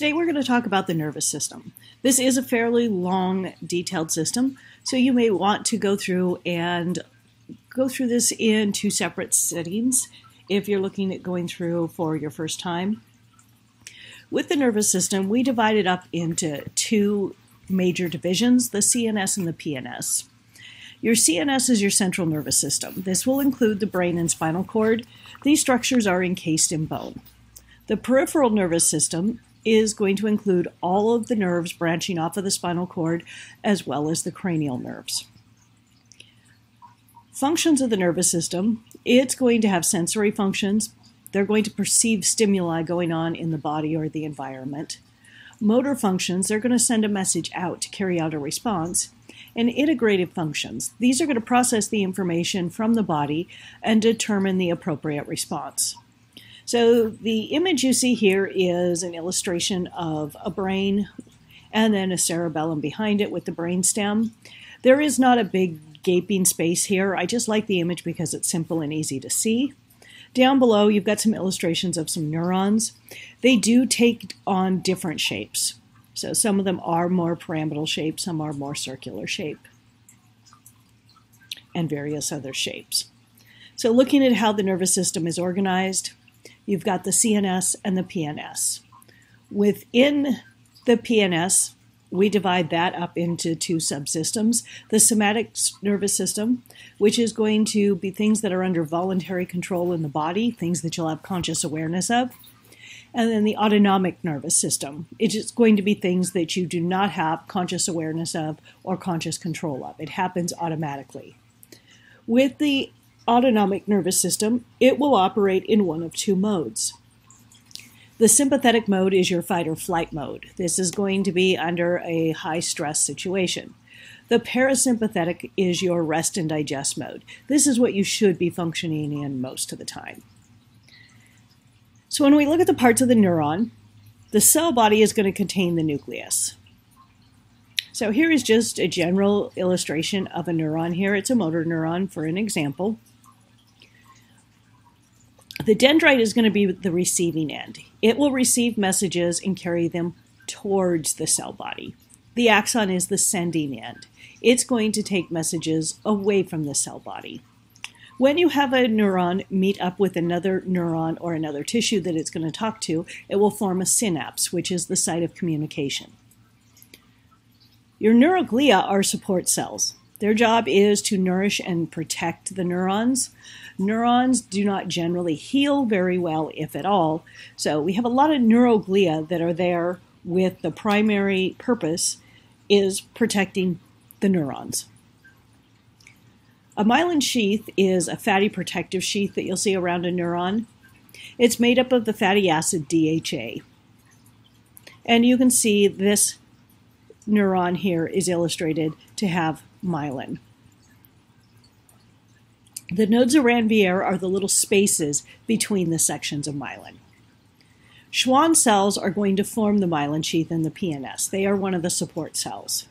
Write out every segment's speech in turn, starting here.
Today we're going to talk about the nervous system. This is a fairly long, detailed system, so you may want to go through and go through this in two separate settings if you're looking at going through for your first time. With the nervous system, we divide it up into two major divisions, the CNS and the PNS. Your CNS is your central nervous system. This will include the brain and spinal cord. These structures are encased in bone. The peripheral nervous system is going to include all of the nerves branching off of the spinal cord as well as the cranial nerves. Functions of the nervous system it's going to have sensory functions. They're going to perceive stimuli going on in the body or the environment. Motor functions, they're going to send a message out to carry out a response. And integrative functions, these are going to process the information from the body and determine the appropriate response. So the image you see here is an illustration of a brain and then a cerebellum behind it with the brainstem. There is not a big gaping space here. I just like the image because it's simple and easy to see. Down below, you've got some illustrations of some neurons. They do take on different shapes. So some of them are more pyramidal shape, some are more circular shape, and various other shapes. So looking at how the nervous system is organized, you've got the CNS and the PNS. Within the PNS, we divide that up into two subsystems the somatic nervous system, which is going to be things that are under voluntary control in the body, things that you'll have conscious awareness of. And then the autonomic nervous system, it's going to be things that you do not have conscious awareness of or conscious control of. It happens automatically. With the autonomic nervous system, it will operate in one of two modes. The sympathetic mode is your fight or flight mode. This is going to be under a high stress situation. The parasympathetic is your rest and digest mode. This is what you should be functioning in most of the time. So, when we look at the parts of the neuron, the cell body is going to contain the nucleus. So, here is just a general illustration of a neuron here. It's a motor neuron for an example. The dendrite is going to be the receiving end. It will receive messages and carry them towards the cell body. The axon is the sending end. It's going to take messages away from the cell body. When you have a neuron meet up with another neuron or another tissue that it's going to talk to, it will form a synapse, which is the site of communication. Your neuroglia are support cells. Their job is to nourish and protect the neurons. Neurons do not generally heal very well, if at all. So we have a lot of neuroglia that are there with the primary purpose is protecting the neurons. A myelin sheath is a fatty protective sheath that you'll see around a neuron. It's made up of the fatty acid DHA. And you can see this neuron here is illustrated to have myelin. The nodes of Ranvier are the little spaces between the sections of myelin. Schwann cells are going to form the myelin sheath in the PNS. They are one of the support cells.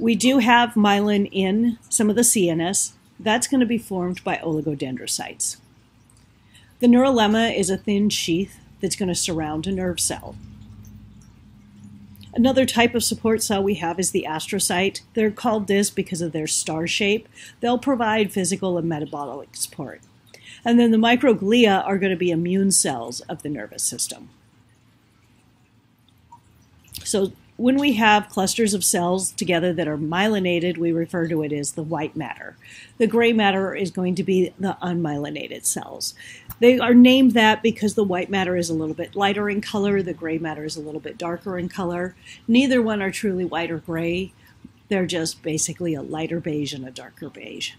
We do have myelin in some of the CNS. That's going to be formed by oligodendrocytes. The neurolemma is a thin sheath that's going to surround a nerve cell. Another type of support cell we have is the astrocyte. They're called this because of their star shape. They'll provide physical and metabolic support. And then the microglia are going to be immune cells of the nervous system. So when we have clusters of cells together that are myelinated, we refer to it as the white matter. The gray matter is going to be the unmyelinated cells. They are named that because the white matter is a little bit lighter in color, the gray matter is a little bit darker in color. Neither one are truly white or gray. They're just basically a lighter beige and a darker beige.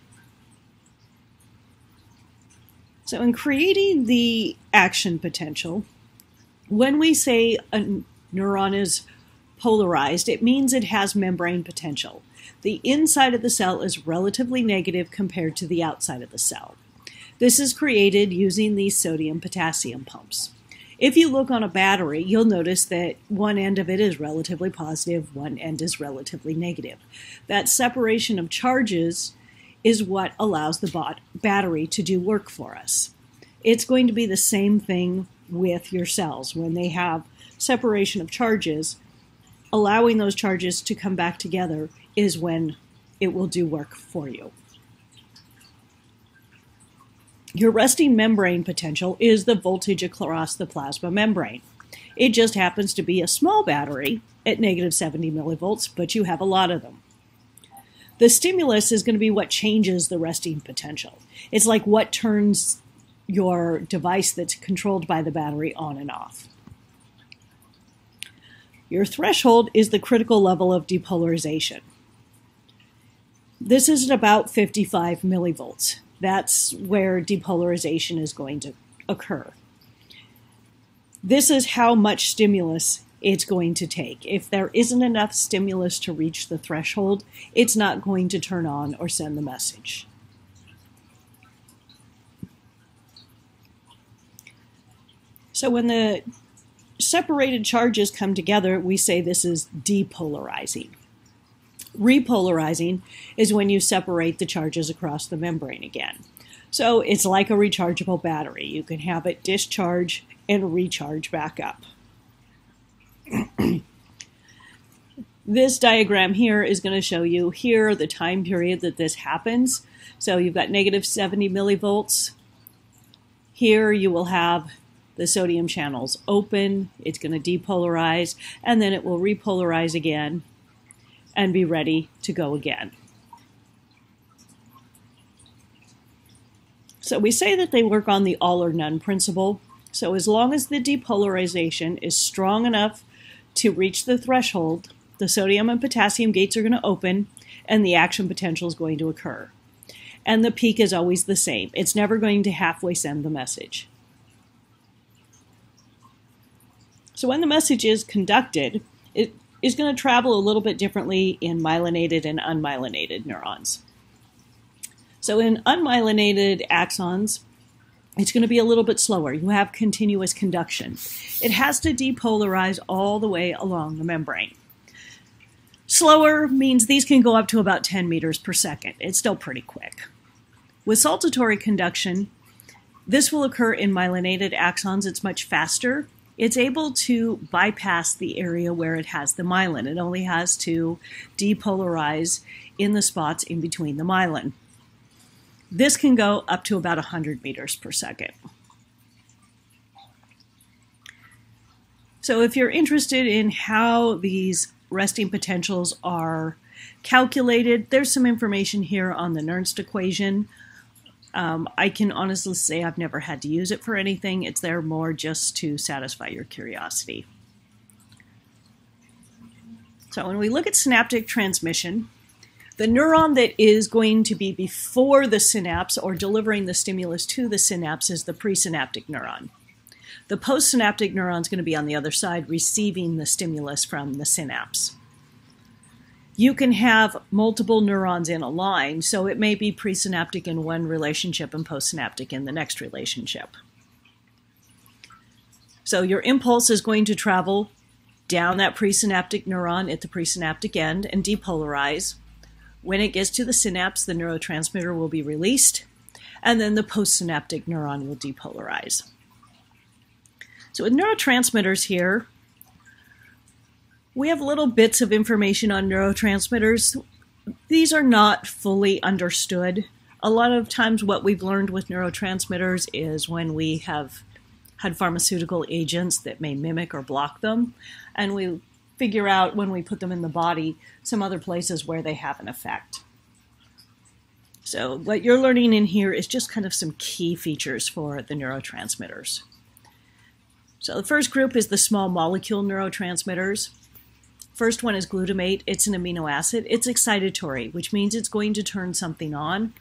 So, in creating the action potential, when we say a neuron is polarized, it means it has membrane potential. The inside of the cell is relatively negative compared to the outside of the cell. This is created using these sodium potassium pumps. If you look on a battery, you'll notice that one end of it is relatively positive, one end is relatively negative. That separation of charges is what allows the battery to do work for us. It's going to be the same thing with your cells. When they have separation of charges, allowing those charges to come back together is when it will do work for you. Your resting membrane potential is the voltage across the plasma membrane. It just happens to be a small battery at negative 70 millivolts, but you have a lot of them. The stimulus is going to be what changes the resting potential. It's like what turns your device that's controlled by the battery on and off. Your threshold is the critical level of depolarization. This is at about 55 millivolts. That's where depolarization is going to occur. This is how much stimulus it's going to take. If there isn't enough stimulus to reach the threshold, it's not going to turn on or send the message. So when the separated charges come together, we say this is depolarizing. Repolarizing is when you separate the charges across the membrane again. So it's like a rechargeable battery. You can have it discharge and recharge back up. this diagram here is going to show you here the time period that this happens. So you've got negative 70 millivolts. Here you will have the sodium channels open, it's going to depolarize, and then it will repolarize again and be ready to go again. So we say that they work on the all or none principle. So as long as the depolarization is strong enough to reach the threshold, the sodium and potassium gates are going to open and the action potential is going to occur. And the peak is always the same. It's never going to halfway send the message. So when the message is conducted, it is going to travel a little bit differently in myelinated and unmyelinated neurons. So in unmyelinated axons, it's going to be a little bit slower. You have continuous conduction. It has to depolarize all the way along the membrane. Slower means these can go up to about 10 meters per second. It's still pretty quick. With saltatory conduction, this will occur in myelinated axons. It's much faster. It's able to bypass the area where it has the myelin. It only has to depolarize in the spots in between the myelin. This can go up to about 100 meters per second. So if you're interested in how these resting potentials are calculated, there's some information here on the Nernst equation. Um, I can honestly say I've never had to use it for anything. It's there more just to satisfy your curiosity. So when we look at synaptic transmission, the neuron that is going to be before the synapse or delivering the stimulus to the synapse is the presynaptic neuron. The postsynaptic neuron is going to be on the other side receiving the stimulus from the synapse. You can have multiple neurons in a line, so it may be presynaptic in one relationship and postsynaptic in the next relationship. So your impulse is going to travel down that presynaptic neuron at the presynaptic end and depolarize. When it gets to the synapse, the neurotransmitter will be released, and then the postsynaptic neuron will depolarize. So with neurotransmitters here, we have little bits of information on neurotransmitters. These are not fully understood. A lot of times, what we've learned with neurotransmitters is when we have had pharmaceutical agents that may mimic or block them, and we figure out when we put them in the body some other places where they have an effect. So, what you're learning in here is just kind of some key features for the neurotransmitters. So, the first group is the small molecule neurotransmitters. First one is glutamate. It's an amino acid. It's excitatory, which means it's going to turn something on.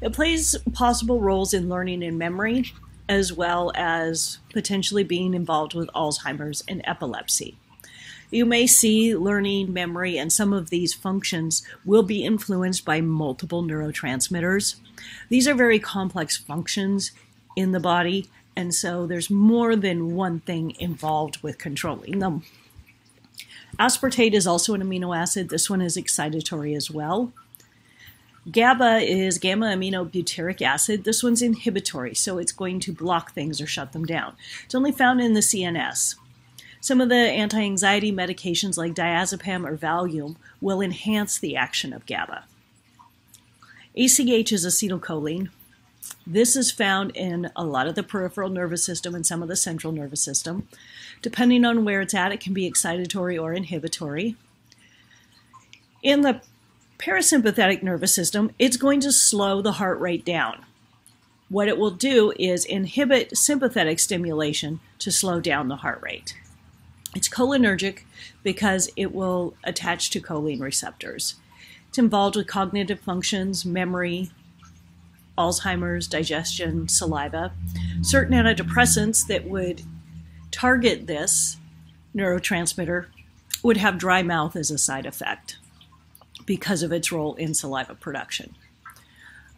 It plays possible roles in learning and memory, as well as potentially being involved with Alzheimer's and epilepsy. You may see learning, memory, and some of these functions will be influenced by multiple neurotransmitters. These are very complex functions in the body, and so there's more than one thing involved with controlling them. Aspartate is also an amino acid. This one is excitatory as well. GABA is gamma aminobutyric acid. This one's inhibitory, so it's going to block things or shut them down. It's only found in the CNS. Some of the anti anxiety medications like diazepam or Valium will enhance the action of GABA. ACH is acetylcholine. This is found in a lot of the peripheral nervous system and some of the central nervous system. Depending on where it's at, it can be excitatory or inhibitory. In the parasympathetic nervous system, it's going to slow the heart rate down. What it will do is inhibit sympathetic stimulation to slow down the heart rate. It's cholinergic because it will attach to choline receptors. It's involved with cognitive functions, memory, Alzheimer's, digestion, saliva. Certain antidepressants that would target this neurotransmitter would have dry mouth as a side effect because of its role in saliva production.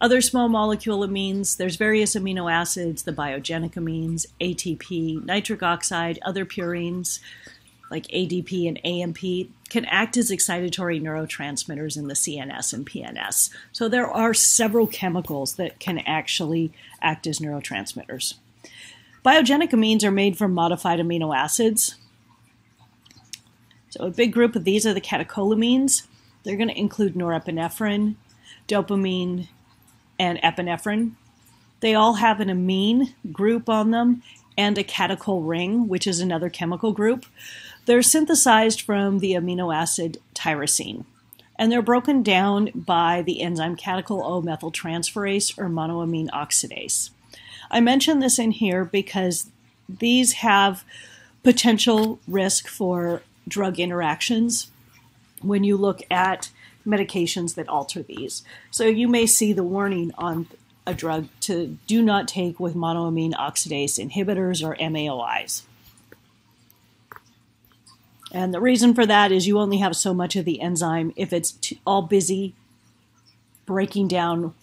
Other small molecule amines, there's various amino acids, the biogenic amines, ATP, nitric oxide, other purines like ADP and AMP can act as excitatory neurotransmitters in the CNS and PNS. So there are several chemicals that can actually act as neurotransmitters. Biogenic amines are made from modified amino acids. So a big group of these are the catecholamines. They're going to include norepinephrine, dopamine, and epinephrine. They all have an amine group on them and a catechol ring, which is another chemical group. They're synthesized from the amino acid tyrosine, and they're broken down by the enzyme catechol O methyltransferase or monoamine oxidase. I mention this in here because these have potential risk for drug interactions when you look at medications that alter these. So you may see the warning on a drug to do not take with monoamine oxidase inhibitors or MAOIs. And the reason for that is you only have so much of the enzyme. If it's t- all busy breaking down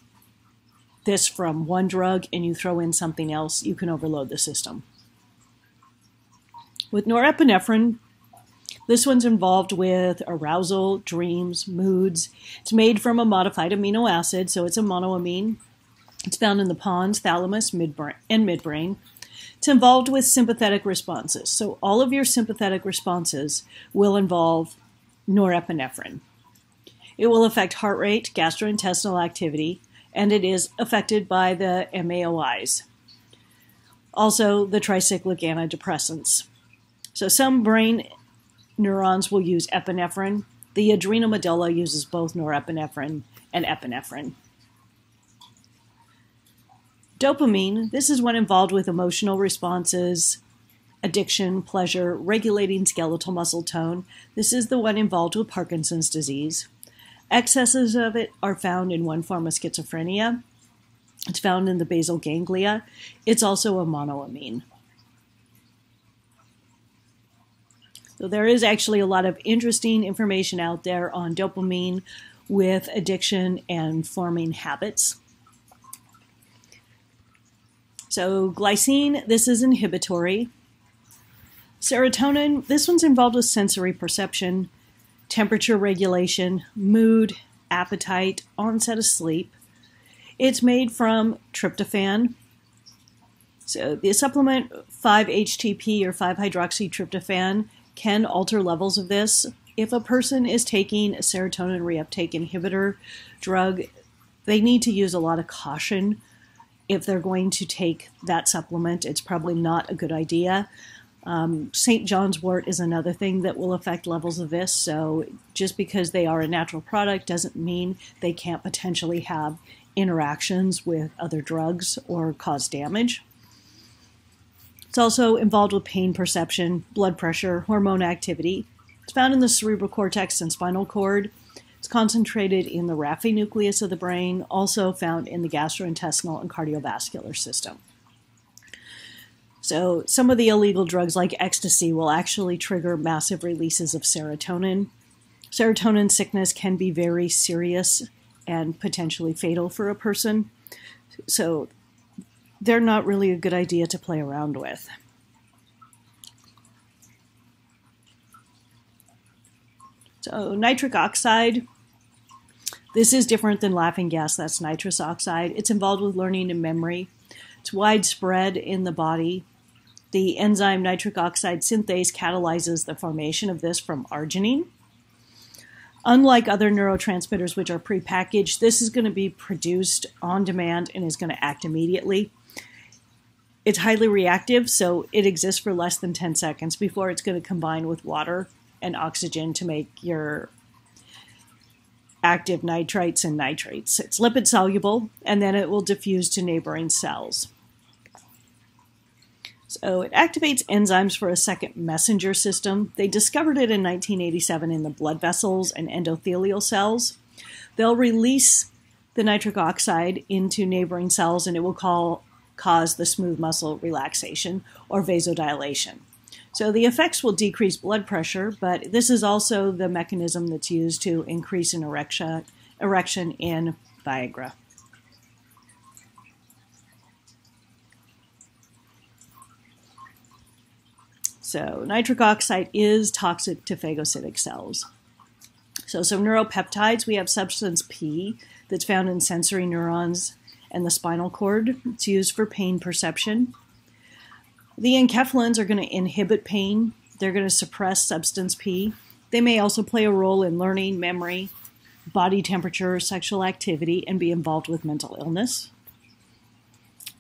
this from one drug and you throw in something else, you can overload the system. With norepinephrine, this one's involved with arousal, dreams, moods. It's made from a modified amino acid, so it's a monoamine. It's found in the pons, thalamus, midbrain, and midbrain. It's involved with sympathetic responses. So all of your sympathetic responses will involve norepinephrine. It will affect heart rate, gastrointestinal activity, and it is affected by the MAOIs. Also, the tricyclic antidepressants. So some brain neurons will use epinephrine. The adrenal medulla uses both norepinephrine and epinephrine. Dopamine, this is one involved with emotional responses, addiction, pleasure, regulating skeletal muscle tone. This is the one involved with Parkinson's disease. Excesses of it are found in one form of schizophrenia. It's found in the basal ganglia. It's also a monoamine. So there is actually a lot of interesting information out there on dopamine with addiction and forming habits. So glycine, this is inhibitory. Serotonin, this one's involved with sensory perception, temperature regulation, mood, appetite, onset of sleep. It's made from tryptophan. So the supplement 5-HTP or 5-hydroxytryptophan can alter levels of this. If a person is taking a serotonin reuptake inhibitor drug, they need to use a lot of caution if they're going to take that supplement, it's probably not a good idea. Um, St. John's wort is another thing that will affect levels of this. So just because they are a natural product doesn't mean they can't potentially have interactions with other drugs or cause damage. It's also involved with pain perception, blood pressure, hormone activity. It's found in the cerebral cortex and spinal cord. It's concentrated in the raphe nucleus of the brain, also found in the gastrointestinal and cardiovascular system. So, some of the illegal drugs, like ecstasy, will actually trigger massive releases of serotonin. Serotonin sickness can be very serious and potentially fatal for a person. So, they're not really a good idea to play around with. So, nitric oxide This is different than laughing gas, that's nitrous oxide. It's involved with learning and memory. It's widespread in the body. The enzyme nitric oxide synthase catalyzes the formation of this from arginine. Unlike other neurotransmitters, which are prepackaged, this is going to be produced on demand and is going to act immediately. It's highly reactive, so it exists for less than 10 seconds before it's going to combine with water and oxygen to make your active nitrites and nitrates. It's lipid soluble, and then it will diffuse to neighboring cells. So it activates enzymes for a second messenger system. They discovered it in 1987 in the blood vessels and endothelial cells. They'll release the nitric oxide into neighboring cells and it will call, cause the smooth muscle relaxation or vasodilation. So the effects will decrease blood pressure, but this is also the mechanism that's used to increase an erection, erection in Viagra. So nitric oxide is toxic to phagocytic cells. So some neuropeptides, we have substance P that's found in sensory neurons and the spinal cord. It's used for pain perception. The enkephalins are going to inhibit pain. They're going to suppress substance P. They may also play a role in learning, memory, body temperature, sexual activity, and be involved with mental illness.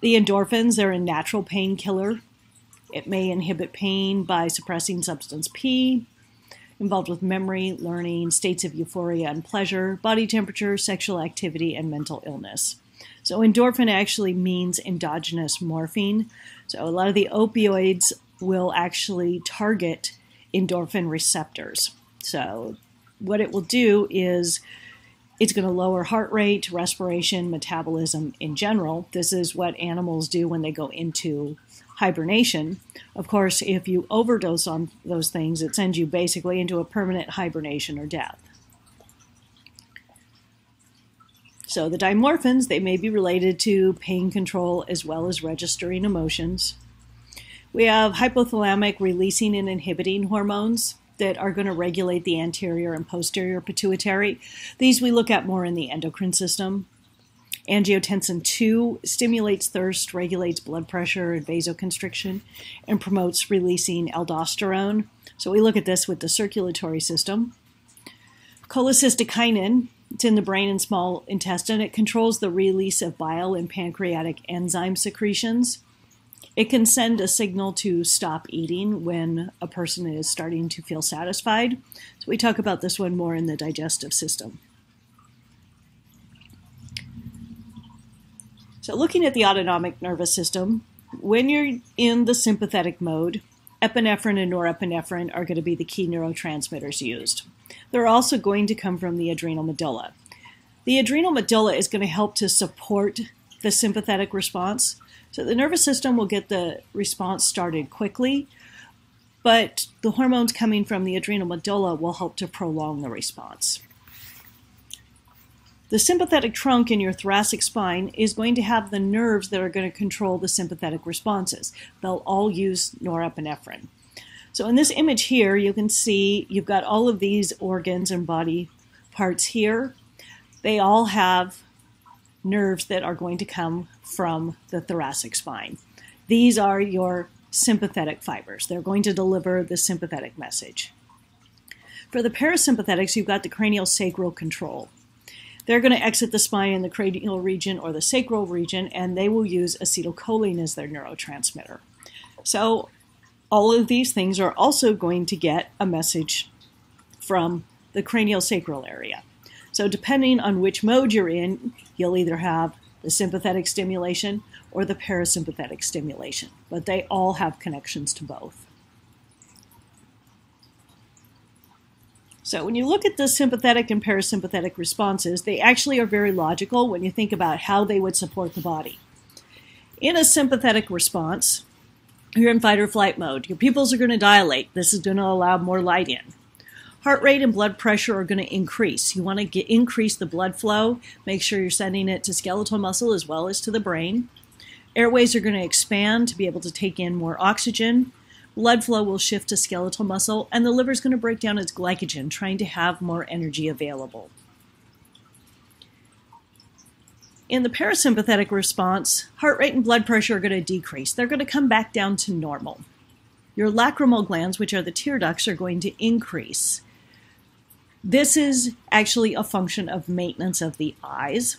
The endorphins, they're a natural painkiller. It may inhibit pain by suppressing substance P, involved with memory, learning, states of euphoria and pleasure, body temperature, sexual activity, and mental illness. So endorphin actually means endogenous morphine. So a lot of the opioids will actually target endorphin receptors. So what it will do is it's going to lower heart rate, respiration, metabolism in general. This is what animals do when they go into hibernation. Of course, if you overdose on those things, it sends you basically into a permanent hibernation or death. So the dynorphins, they may be related to pain control as well as registering emotions. We have hypothalamic releasing and inhibiting hormones that are going to regulate the anterior and posterior pituitary. These we look at more in the endocrine system. Angiotensin 2 stimulates thirst, regulates blood pressure and vasoconstriction, and promotes releasing aldosterone. So we look at this with the circulatory system. Cholecystokinin it's in the brain and small intestine. It controls the release of bile and pancreatic enzyme secretions. It can send a signal to stop eating when a person is starting to feel satisfied. So, we talk about this one more in the digestive system. So, looking at the autonomic nervous system, when you're in the sympathetic mode, epinephrine and norepinephrine are going to be the key neurotransmitters used. They're also going to come from the adrenal medulla. The adrenal medulla is going to help to support the sympathetic response. So the nervous system will get the response started quickly, but the hormones coming from the adrenal medulla will help to prolong the response. The sympathetic trunk in your thoracic spine is going to have the nerves that are going to control the sympathetic responses. They'll all use norepinephrine. So in this image here, you can see you've got all of these organs and body parts here. They all have nerves that are going to come from the thoracic spine. These are your sympathetic fibers. They're going to deliver the sympathetic message. For the parasympathetics, you've got the cranial sacral control. They're going to exit the spine in the cranial region or the sacral region, and they will use acetylcholine as their neurotransmitter. So all of these things are also going to get a message from the cranial sacral area. So, depending on which mode you're in, you'll either have the sympathetic stimulation or the parasympathetic stimulation, but they all have connections to both. So, when you look at the sympathetic and parasympathetic responses, they actually are very logical when you think about how they would support the body. In a sympathetic response, you're in fight or flight mode. Your pupils are going to dilate. This is going to allow more light in. Heart rate and blood pressure are going to increase. You want to get, increase the blood flow. Make sure you're sending it to skeletal muscle as well as to the brain. Airways are going to expand to be able to take in more oxygen. Blood flow will shift to skeletal muscle, and the liver is going to break down its glycogen, trying to have more energy available. In the parasympathetic response, heart rate and blood pressure are going to decrease. They're going to come back down to normal. Your lacrimal glands, which are the tear ducts, are going to increase. This is actually a function of maintenance of the eyes.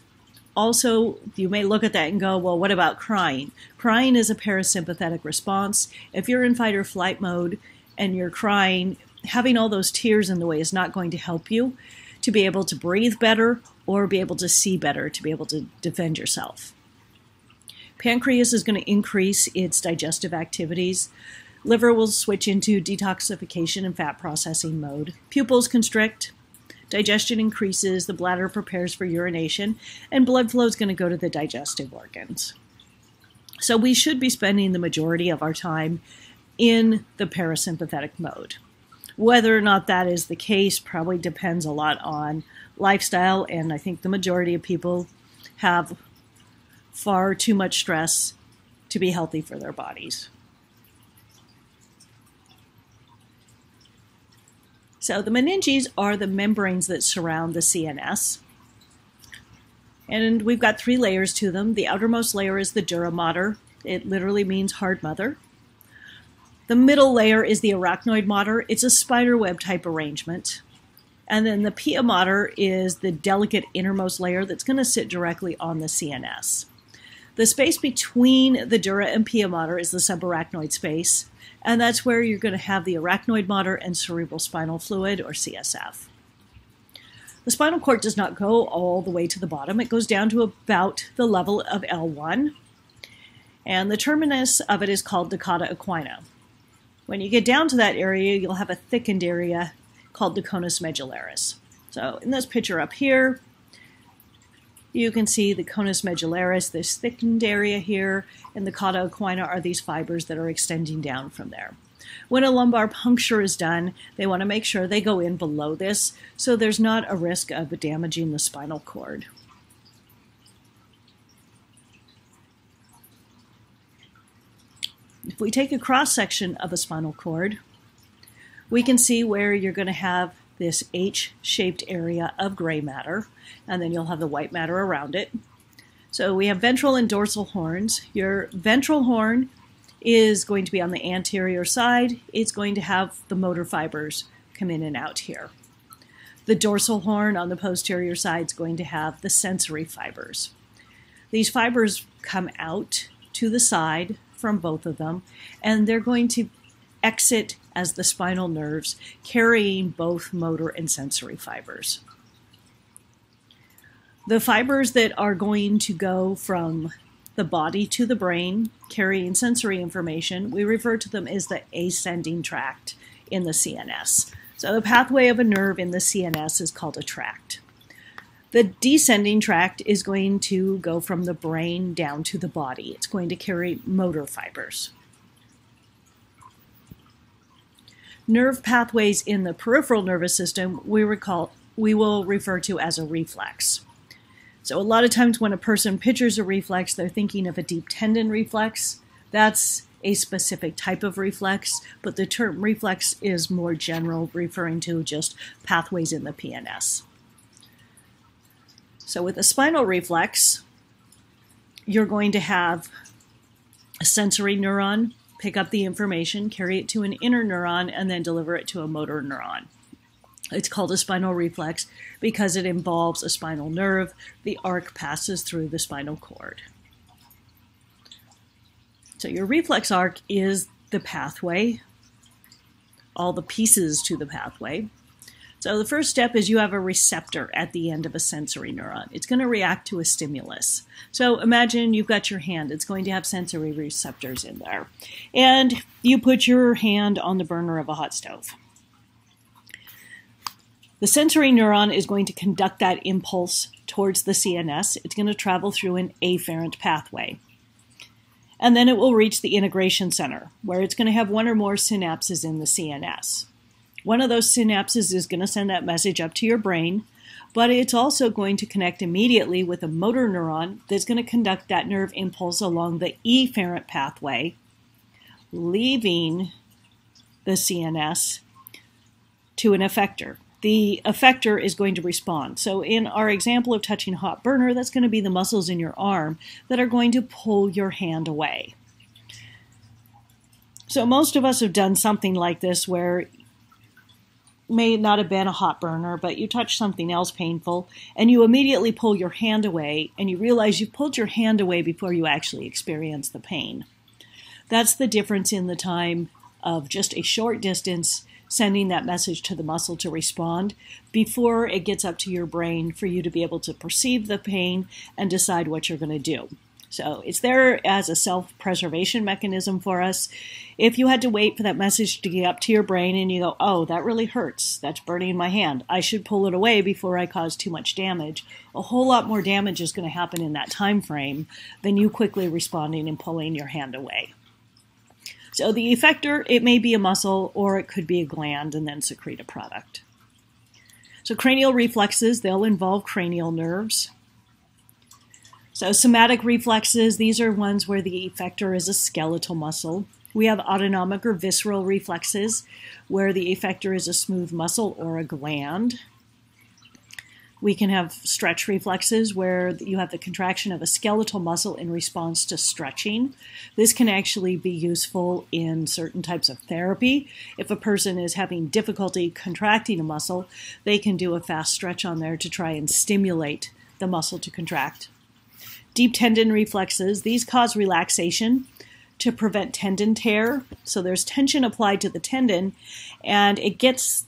Also, you may look at that and go, well, what about crying? Crying is a parasympathetic response. If you're in fight or flight mode and you're crying, having all those tears in the way is not going to help you to be able to breathe better or be able to see better to be able to defend yourself. Pancreas is going to increase its digestive activities. Liver will switch into detoxification and fat processing mode. Pupils constrict. Digestion increases. The bladder prepares for urination. And blood flow is going to go to the digestive organs. So we should be spending the majority of our time in the parasympathetic mode. Whether or not that is the case probably depends a lot on lifestyle, and I think the majority of people have far too much stress to be healthy for their bodies. So, the meninges are the membranes that surround the CNS. And we've got three layers to them. The outermost layer is the dura mater, it literally means hard mother. The middle layer is the arachnoid mater. It's a spider web type arrangement. And then the pia mater is the delicate innermost layer that's going to sit directly on the CNS. The space between the dura and pia mater is the subarachnoid space, and that's where you're going to have the arachnoid mater and cerebral spinal fluid, or CSF. The spinal cord does not go all the way to the bottom, it goes down to about the level of L1, and the terminus of it is called the cauda equina. When you get down to that area, you'll have a thickened area called the conus medullaris. So in this picture up here, you can see the conus medullaris, this thickened area here, and the cauda equina are these fibers that are extending down from there. When a lumbar puncture is done, they want to make sure they go in below this so there's not a risk of damaging the spinal cord. If we take a cross section of a spinal cord, we can see where you're going to have this H shaped area of gray matter, and then you'll have the white matter around it. So we have ventral and dorsal horns. Your ventral horn is going to be on the anterior side, it's going to have the motor fibers come in and out here. The dorsal horn on the posterior side is going to have the sensory fibers. These fibers come out to the side from both of them, and they're going to exit as the spinal nerves, carrying both motor and sensory fibers. The fibers that are going to go from the body to the brain, carrying sensory information, we refer to them as the ascending tract in the CNS. So, the pathway of a nerve in the CNS is called a tract. The descending tract is going to go from the brain down to the body. It's going to carry motor fibers. Nerve pathways in the peripheral nervous system we recall we will refer to as a reflex. So a lot of times when a person pictures a reflex, they're thinking of a deep tendon reflex. That's a specific type of reflex, but the term reflex is more general, referring to just pathways in the PNS. So with a spinal reflex, you're going to have a sensory neuron pick up the information, carry it to an interneuron, and then deliver it to a motor neuron. It's called a spinal reflex because it involves a spinal nerve. The arc passes through the spinal cord. So your reflex arc is the pathway, all the pieces to the pathway. So the first step is you have a receptor at the end of a sensory neuron. It's going to react to a stimulus. So imagine you've got your hand. It's going to have sensory receptors in there. And you put your hand on the burner of a hot stove. The sensory neuron is going to conduct that impulse towards the CNS. It's going to travel through an afferent pathway. And then it will reach the integration center, where it's going to have one or more synapses in the CNS. One of those synapses is going to send that message up to your brain, but it's also going to connect immediately with a motor neuron that's going to conduct that nerve impulse along the efferent pathway, leaving the CNS to an effector. The effector is going to respond. So, in our example of touching a hot burner, that's going to be the muscles in your arm that are going to pull your hand away. So, most of us have done something like this where may not have been a hot burner, but you touch something else painful and you immediately pull your hand away and you realize you pulled your hand away before you actually experience the pain. That's the difference in the time of just a short distance sending that message to the muscle to respond before it gets up to your brain for you to be able to perceive the pain and decide what you're going to do. So it's there as a self preservation mechanism for us. If you had to wait for that message to get up to your brain and you go, oh, that really hurts, that's burning my hand, I should pull it away before I cause too much damage, a whole lot more damage is going to happen in that time frame than you quickly responding and pulling your hand away. So the effector, it may be a muscle or it could be a gland and then secrete a product. So cranial reflexes, they'll involve cranial nerves. So somatic reflexes, these are ones where the effector is a skeletal muscle. We have autonomic or visceral reflexes, where the effector is a smooth muscle or a gland. We can have stretch reflexes where you have the contraction of a skeletal muscle in response to stretching. This can actually be useful in certain types of therapy. If a person is having difficulty contracting a muscle, they can do a fast stretch on there to try and stimulate the muscle to contract. Deep tendon reflexes, these cause relaxation to prevent tendon tear. So there's tension applied to the tendon, and it gets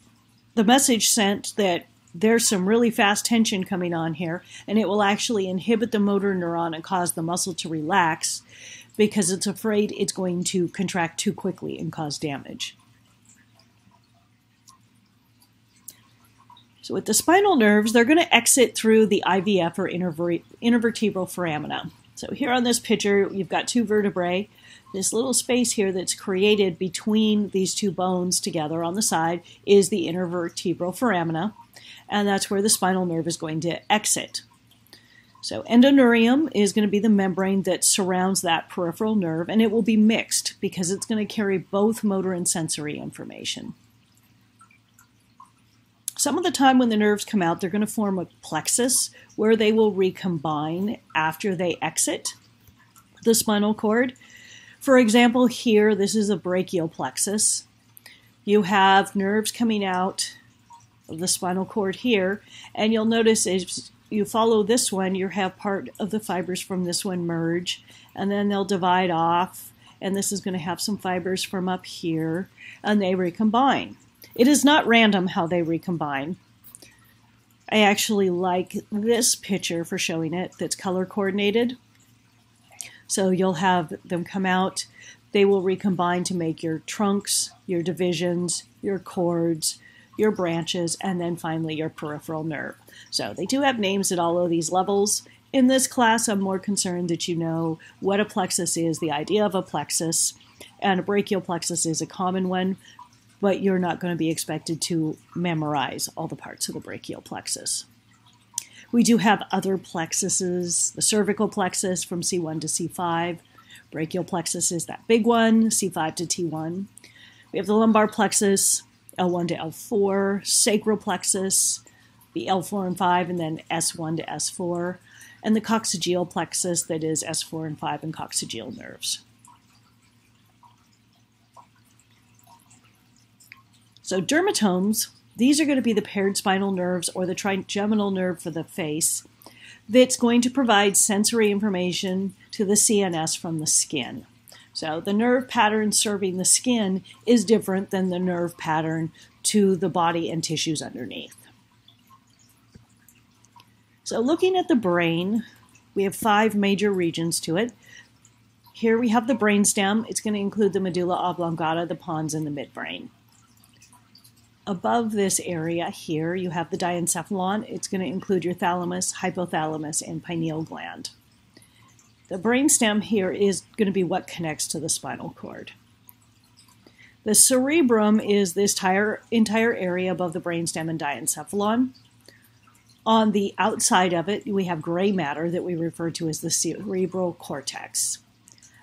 the message sent that there's some really fast tension coming on here, and it will actually inhibit the motor neuron and cause the muscle to relax because it's afraid it's going to contract too quickly and cause damage. So with the spinal nerves, they're going to exit through the IVF or intervertebral foramina. So here on this picture, you've got two vertebrae. This little space here that's created between these two bones together on the side is the intervertebral foramina, and that's where the spinal nerve is going to exit. So endoneurium is going to be the membrane that surrounds that peripheral nerve, and it will be mixed because it's going to carry both motor and sensory information. Some of the time when the nerves come out, they're going to form a plexus where they will recombine after they exit the spinal cord. For example, here, this is a brachial plexus. You have nerves coming out of the spinal cord here, and you'll notice as you follow this one, you have part of the fibers from this one merge, and then they'll divide off, and this is going to have some fibers from up here, and they recombine. It is not random how they recombine. I actually like this picture for showing it that's color coordinated. So you'll have them come out, they will recombine to make your trunks, your divisions, your cords, your branches, and then finally your peripheral nerve. So they do have names at all of these levels. In this class, I'm more concerned that you know what a plexus is, the idea of a plexus, and a brachial plexus is a common one but you're not going to be expected to memorize all the parts of the brachial plexus. We do have other plexuses, the cervical plexus from C1 to C5. Brachial plexus is that big one, C5 to T1. We have the lumbar plexus, L1 to L4, sacral plexus, the L4 and 5, and then S1 to S4, and the coccygeal plexus that is S4 and 5 and coccygeal nerves. So dermatomes, these are going to be the paired spinal nerves or the trigeminal nerve for the face that's going to provide sensory information to the CNS from the skin. So the nerve pattern serving the skin is different than the nerve pattern to the body and tissues underneath. So looking at the brain, we have five major regions to it. Here we have the brainstem. It's going to include the medulla oblongata, the pons, and the midbrain above this area here, you have the diencephalon. It's going to include your thalamus, hypothalamus, and pineal gland. The brainstem here is going to be what connects to the spinal cord. The cerebrum is this entire, entire area above the brainstem and diencephalon. On the outside of it, we have gray matter that we refer to as the cerebral cortex.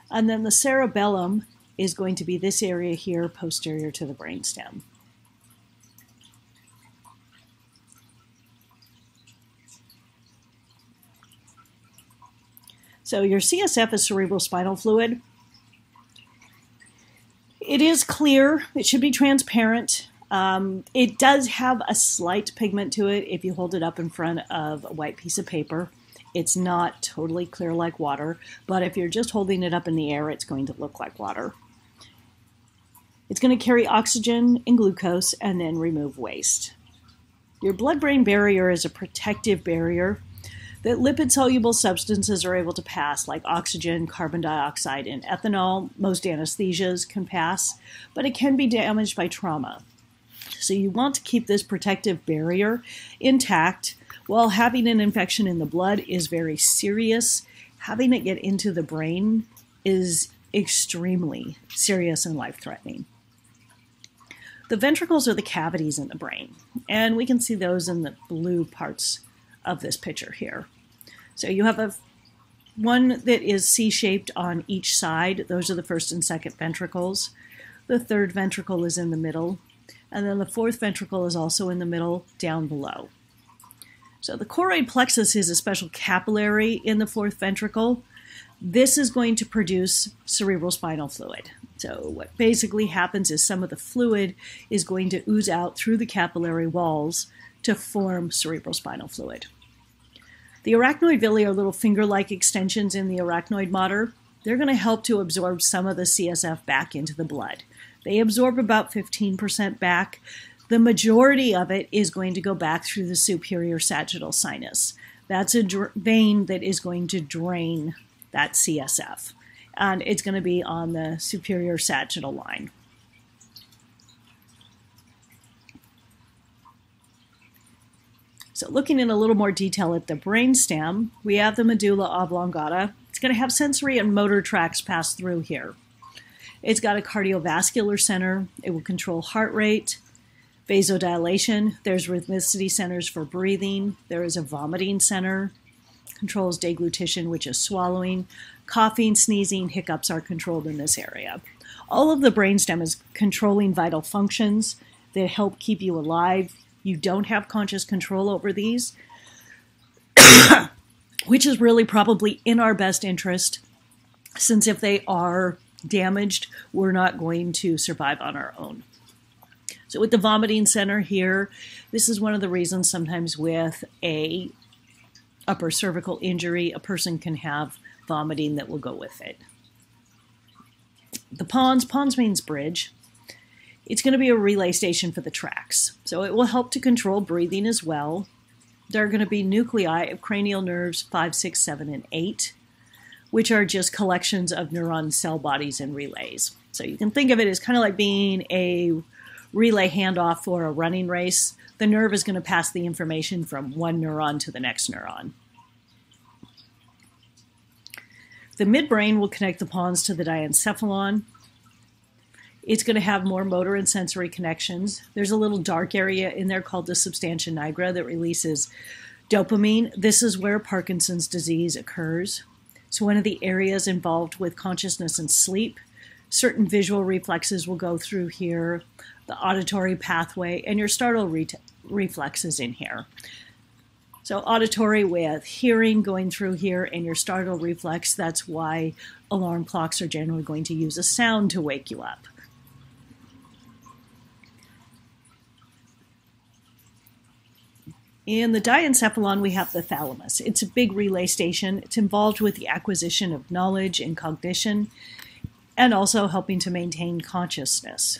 And then the cerebellum is going to be this area here posterior to the brainstem. So your CSF is cerebral spinal fluid. It is clear. It should be transparent. Um, it does have a slight pigment to it if you hold it up in front of a white piece of paper. It's not totally clear like water, but if you're just holding it up in the air, it's going to look like water. It's going to carry oxygen and glucose and then remove waste. Your blood brain barrier is a protective barrier that lipid soluble substances are able to pass, like oxygen, carbon dioxide, and ethanol. Most anesthesias can pass, but it can be damaged by trauma. So you want to keep this protective barrier intact while having an infection in the blood is very serious. Having it get into the brain is extremely serious and life threatening. The ventricles are the cavities in the brain, and we can see those in the blue parts of this picture here. So you have a one that is C-shaped on each side. Those are the first and second ventricles. The third ventricle is in the middle, and then the fourth ventricle is also in the middle down below. So the choroid plexus is a special capillary in the fourth ventricle. This is going to produce cerebral spinal fluid. So what basically happens is some of the fluid is going to ooze out through the capillary walls to form cerebral spinal fluid. The arachnoid villi are little finger-like extensions in the arachnoid mater. They're going to help to absorb some of the CSF back into the blood. They absorb about 15% back. The majority of it is going to go back through the superior sagittal sinus. That's a dr- vein that is going to drain that CSF, and it's going to be on the superior sagittal line. So looking in a little more detail at the brainstem, we have the medulla oblongata. It's going to have sensory and motor tracts pass through here. It's got a cardiovascular center. It will control heart rate, vasodilation. There's rhythmicity centers for breathing. There is a vomiting center. Controls deglutition, which is swallowing. Coughing, sneezing, hiccups are controlled in this area. All of the brainstem is controlling vital functions that help keep you alive, you don't have conscious control over these, which is really probably in our best interest, since if they are damaged, we're not going to survive on our own. So with the vomiting center here, this is one of the reasons sometimes with a upper cervical injury, a person can have vomiting that will go with it. The pons, pons means bridge. It's going to be a relay station for the tracks, so it will help to control breathing as well. There are going to be nuclei of cranial nerves 5, 6, 7, and 8, which are just collections of neuron cell bodies and relays. So you can think of it as kind of like being a relay handoff for a running race. The nerve is going to pass the information from one neuron to the next neuron. The midbrain will connect the pons to the diencephalon, it's going to have more motor and sensory connections. There's a little dark area in there called the substantia nigra that releases dopamine. This is where Parkinson's disease occurs. It's one of the areas involved with consciousness and sleep. Certain visual reflexes will go through here, the auditory pathway, and your startle re- reflexes in here. So, auditory with hearing going through here and your startle reflex, that's why alarm clocks are generally going to use a sound to wake you up. In the diencephalon, we have the thalamus. It's a big relay station. It's involved with the acquisition of knowledge and cognition, and also helping to maintain consciousness.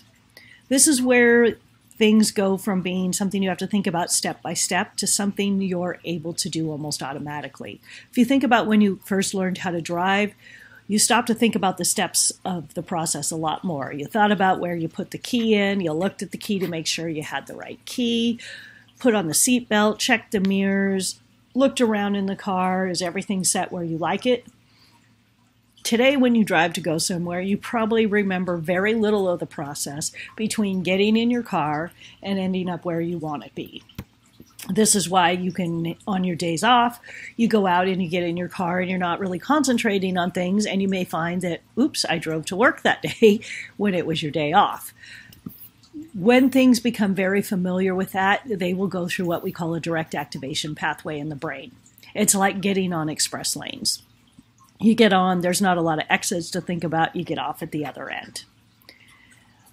This is where things go from being something you have to think about step by step to something you're able to do almost automatically. If you think about when you first learned how to drive, you stopped to think about the steps of the process a lot more. You thought about where you put the key in, you looked at the key to make sure you had the right key put on the seatbelt, checked the mirrors, looked around in the car. Is everything set where you like it? Today, when you drive to go somewhere, you probably remember very little of the process between getting in your car and ending up where you want to be. This is why you can, on your days off, you go out and you get in your car and you're not really concentrating on things, and you may find that, oops, I drove to work that day when it was your day off when things become very familiar with that, they will go through what we call a direct activation pathway in the brain. It's like getting on express lanes. You get on, there's not a lot of exits to think about, you get off at the other end.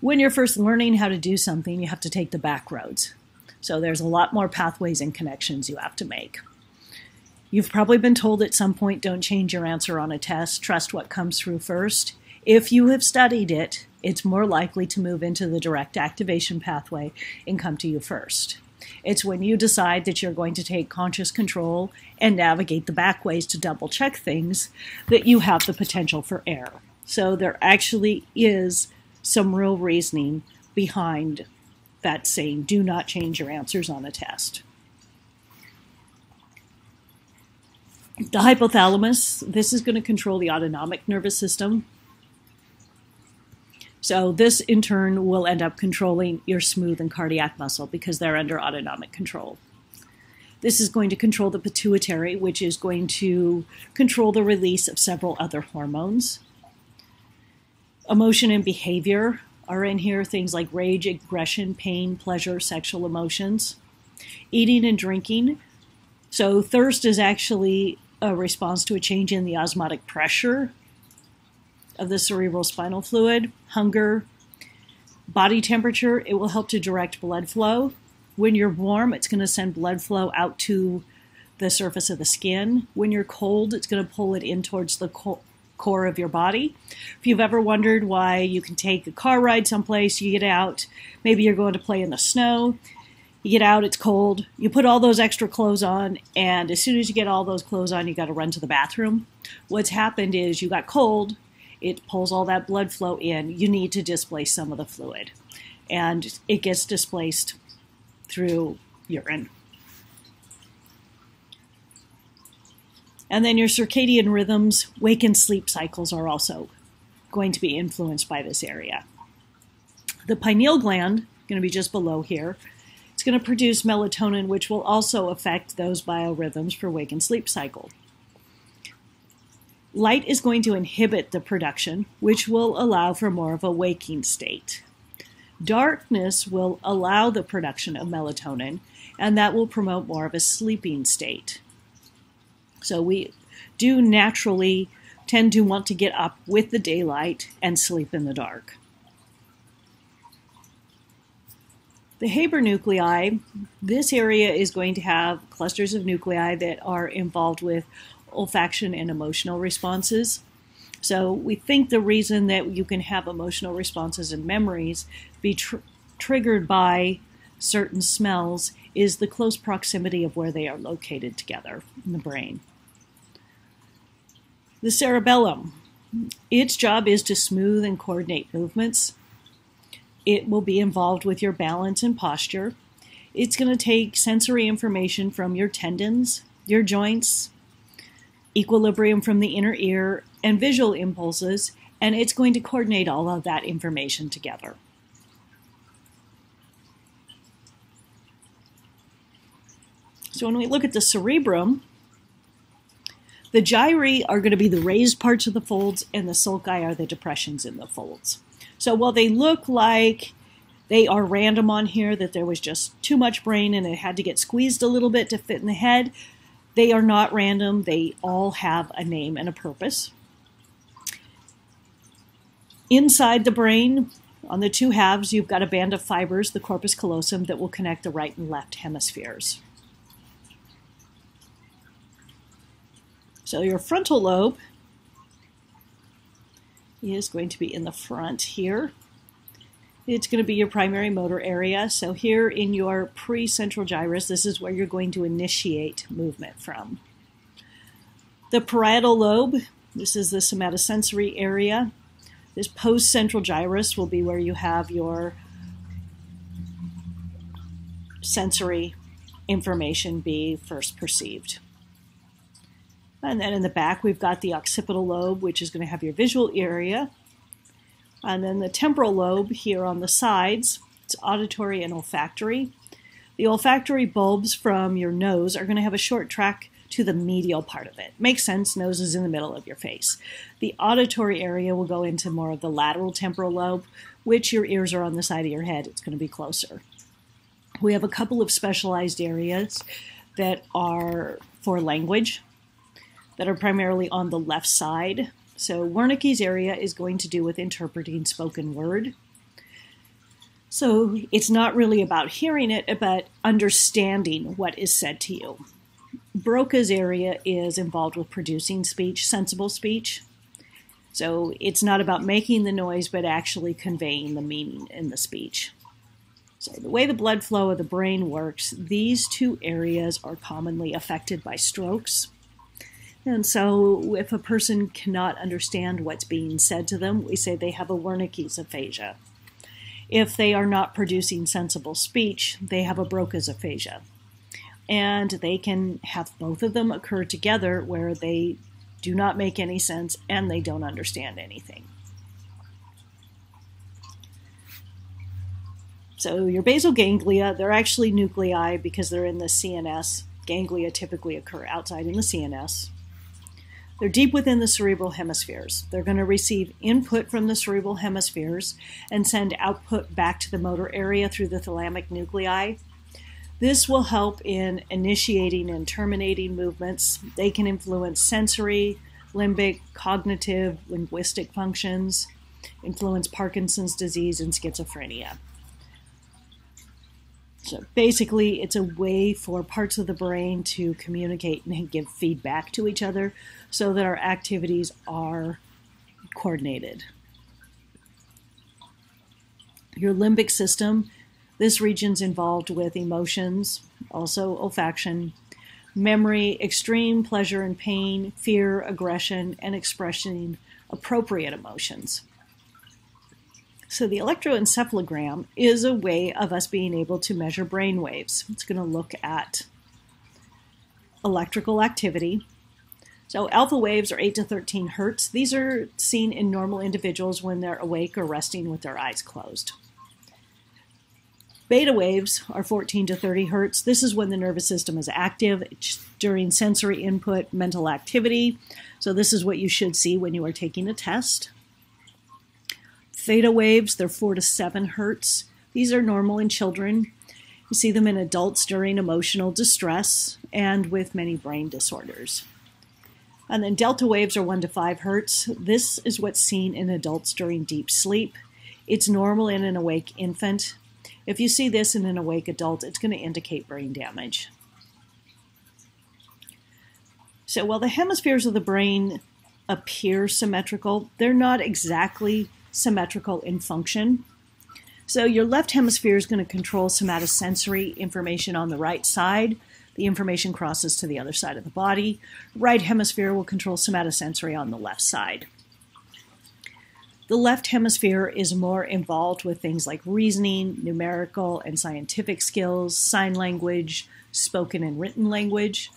When you're first learning how to do something, you have to take the back roads. So there's a lot more pathways and connections you have to make. You've probably been told at some point don't change your answer on a test, trust what comes through first. If you have studied it, it's more likely to move into the direct activation pathway and come to you first. It's when you decide that you're going to take conscious control and navigate the back ways to double check things that you have the potential for error. So there actually is some real reasoning behind that saying do not change your answers on a test. The hypothalamus, this is going to control the autonomic nervous system. So, this in turn will end up controlling your smooth and cardiac muscle because they're under autonomic control. This is going to control the pituitary, which is going to control the release of several other hormones. Emotion and behavior are in here things like rage, aggression, pain, pleasure, sexual emotions. Eating and drinking. So, thirst is actually a response to a change in the osmotic pressure of the cerebral spinal fluid, hunger, body temperature, it will help to direct blood flow. When you're warm, it's going to send blood flow out to the surface of the skin. When you're cold, it's going to pull it in towards the core of your body. If you've ever wondered why you can take a car ride someplace, you get out, maybe you're going to play in the snow, you get out, it's cold, you put all those extra clothes on, and as soon as you get all those clothes on, you got to run to the bathroom. What's happened is you got cold, it pulls all that blood flow in. You need to displace some of the fluid, and it gets displaced through urine. And then your circadian rhythms, wake and sleep cycles are also going to be influenced by this area. The pineal gland, going to be just below here, it's going to produce melatonin, which will also affect those biorhythms for wake and sleep cycle. Light is going to inhibit the production, which will allow for more of a waking state. Darkness will allow the production of melatonin, and that will promote more of a sleeping state. So we do naturally tend to want to get up with the daylight and sleep in the dark. The Haber nuclei, this area is going to have clusters of nuclei that are involved with olfaction and emotional responses. So we think the reason that you can have emotional responses and memories be tr- triggered by certain smells is the close proximity of where they are located together in the brain. The cerebellum. Its job is to smooth and coordinate movements. It will be involved with your balance and posture. It's going to take sensory information from your tendons, your joints, equilibrium from the inner ear, and visual impulses, and it's going to coordinate all of that information together. So when we look at the cerebrum, the gyri are going to be the raised parts of the folds, and the sulci are the depressions in the folds. So while they look like they are random on here, that there was just too much brain and it had to get squeezed a little bit to fit in the head, they are not random. They all have a name and a purpose. Inside the brain, on the two halves, you've got a band of fibers, the corpus callosum, that will connect the right and left hemispheres. So your frontal lobe is going to be in the front here. It's going to be your primary motor area. So here in your precentral gyrus, this is where you're going to initiate movement from. The parietal lobe, this is the somatosensory area. This post-central gyrus will be where you have your sensory information be first perceived. And then in the back, we've got the occipital lobe, which is going to have your visual area. And then the temporal lobe here on the sides, it's auditory and olfactory. The olfactory bulbs from your nose are going to have a short track to the medial part of it. Makes sense, nose is in the middle of your face. The auditory area will go into more of the lateral temporal lobe, which your ears are on the side of your head. It's going to be closer. We have a couple of specialized areas that are for language. that are primarily on the left side. So Wernicke's area is going to do with interpreting spoken word. So it's not really about hearing it, but understanding what is said to you. Broca's area is involved with producing speech, sensible speech. So it's not about making the noise, but actually conveying the meaning in the speech. So, the way the blood flow of the brain works, these two areas are commonly affected by strokes. And so, if a person cannot understand what's being said to them, we say they have a Wernicke's aphasia. If they are not producing sensible speech, they have a Broca's aphasia. And they can have both of them occur together where they do not make any sense and they don't understand anything. So, your basal ganglia, they're actually nuclei because they're in the CNS. Ganglia typically occur outside in the CNS. They're deep within the cerebral hemispheres. They're going to receive input from the cerebral hemispheres and send output back to the motor area through the thalamic nuclei. This will help in initiating and terminating movements. They can influence sensory, limbic, cognitive, linguistic functions, influence Parkinson's disease and schizophrenia. So basically, it's a way for parts of the brain to communicate and give feedback to each other so that our activities are coordinated. Your limbic system, this region's involved with emotions, also olfaction, memory, extreme pleasure and pain, fear, aggression, and expressing appropriate emotions. So the electroencephalogram is a way of us being able to measure brain waves. It's going to look at electrical activity. So alpha waves are 8 to 13 hertz. These are seen in normal individuals when they're awake or resting with their eyes closed. Beta waves are 14 to 30 hertz. This is when the nervous system is active during sensory input, mental activity. So, this is what you should see when you are taking a test. Theta waves, they're 4 to 7 hertz. These are normal in children. You see them in adults during emotional distress and with many brain disorders. And then delta waves are 1 to 5 hertz. This is what's seen in adults during deep sleep. It's normal in an awake infant. If you see this in an awake adult, it's going to indicate brain damage. So while the hemispheres of the brain appear symmetrical, they're not exactly symmetrical in function. So your left hemisphere is going to control somatosensory information on the right side. The information crosses to the other side of the body. Right hemisphere will control somatosensory on the left side. The left hemisphere is more involved with things like reasoning, numerical and scientific skills, sign language, spoken and written language,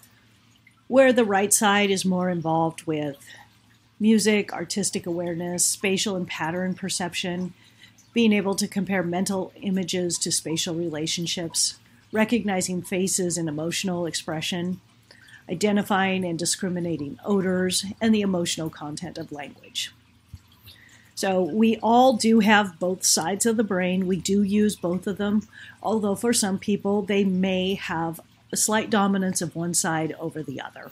where the right side is more involved with music, artistic awareness, spatial and pattern perception, being able to compare mental images to spatial relationships, recognizing faces and emotional expression, identifying and discriminating odors, and the emotional content of language. So, we all do have both sides of the brain. We do use both of them, although for some people, they may have a slight dominance of one side over the other.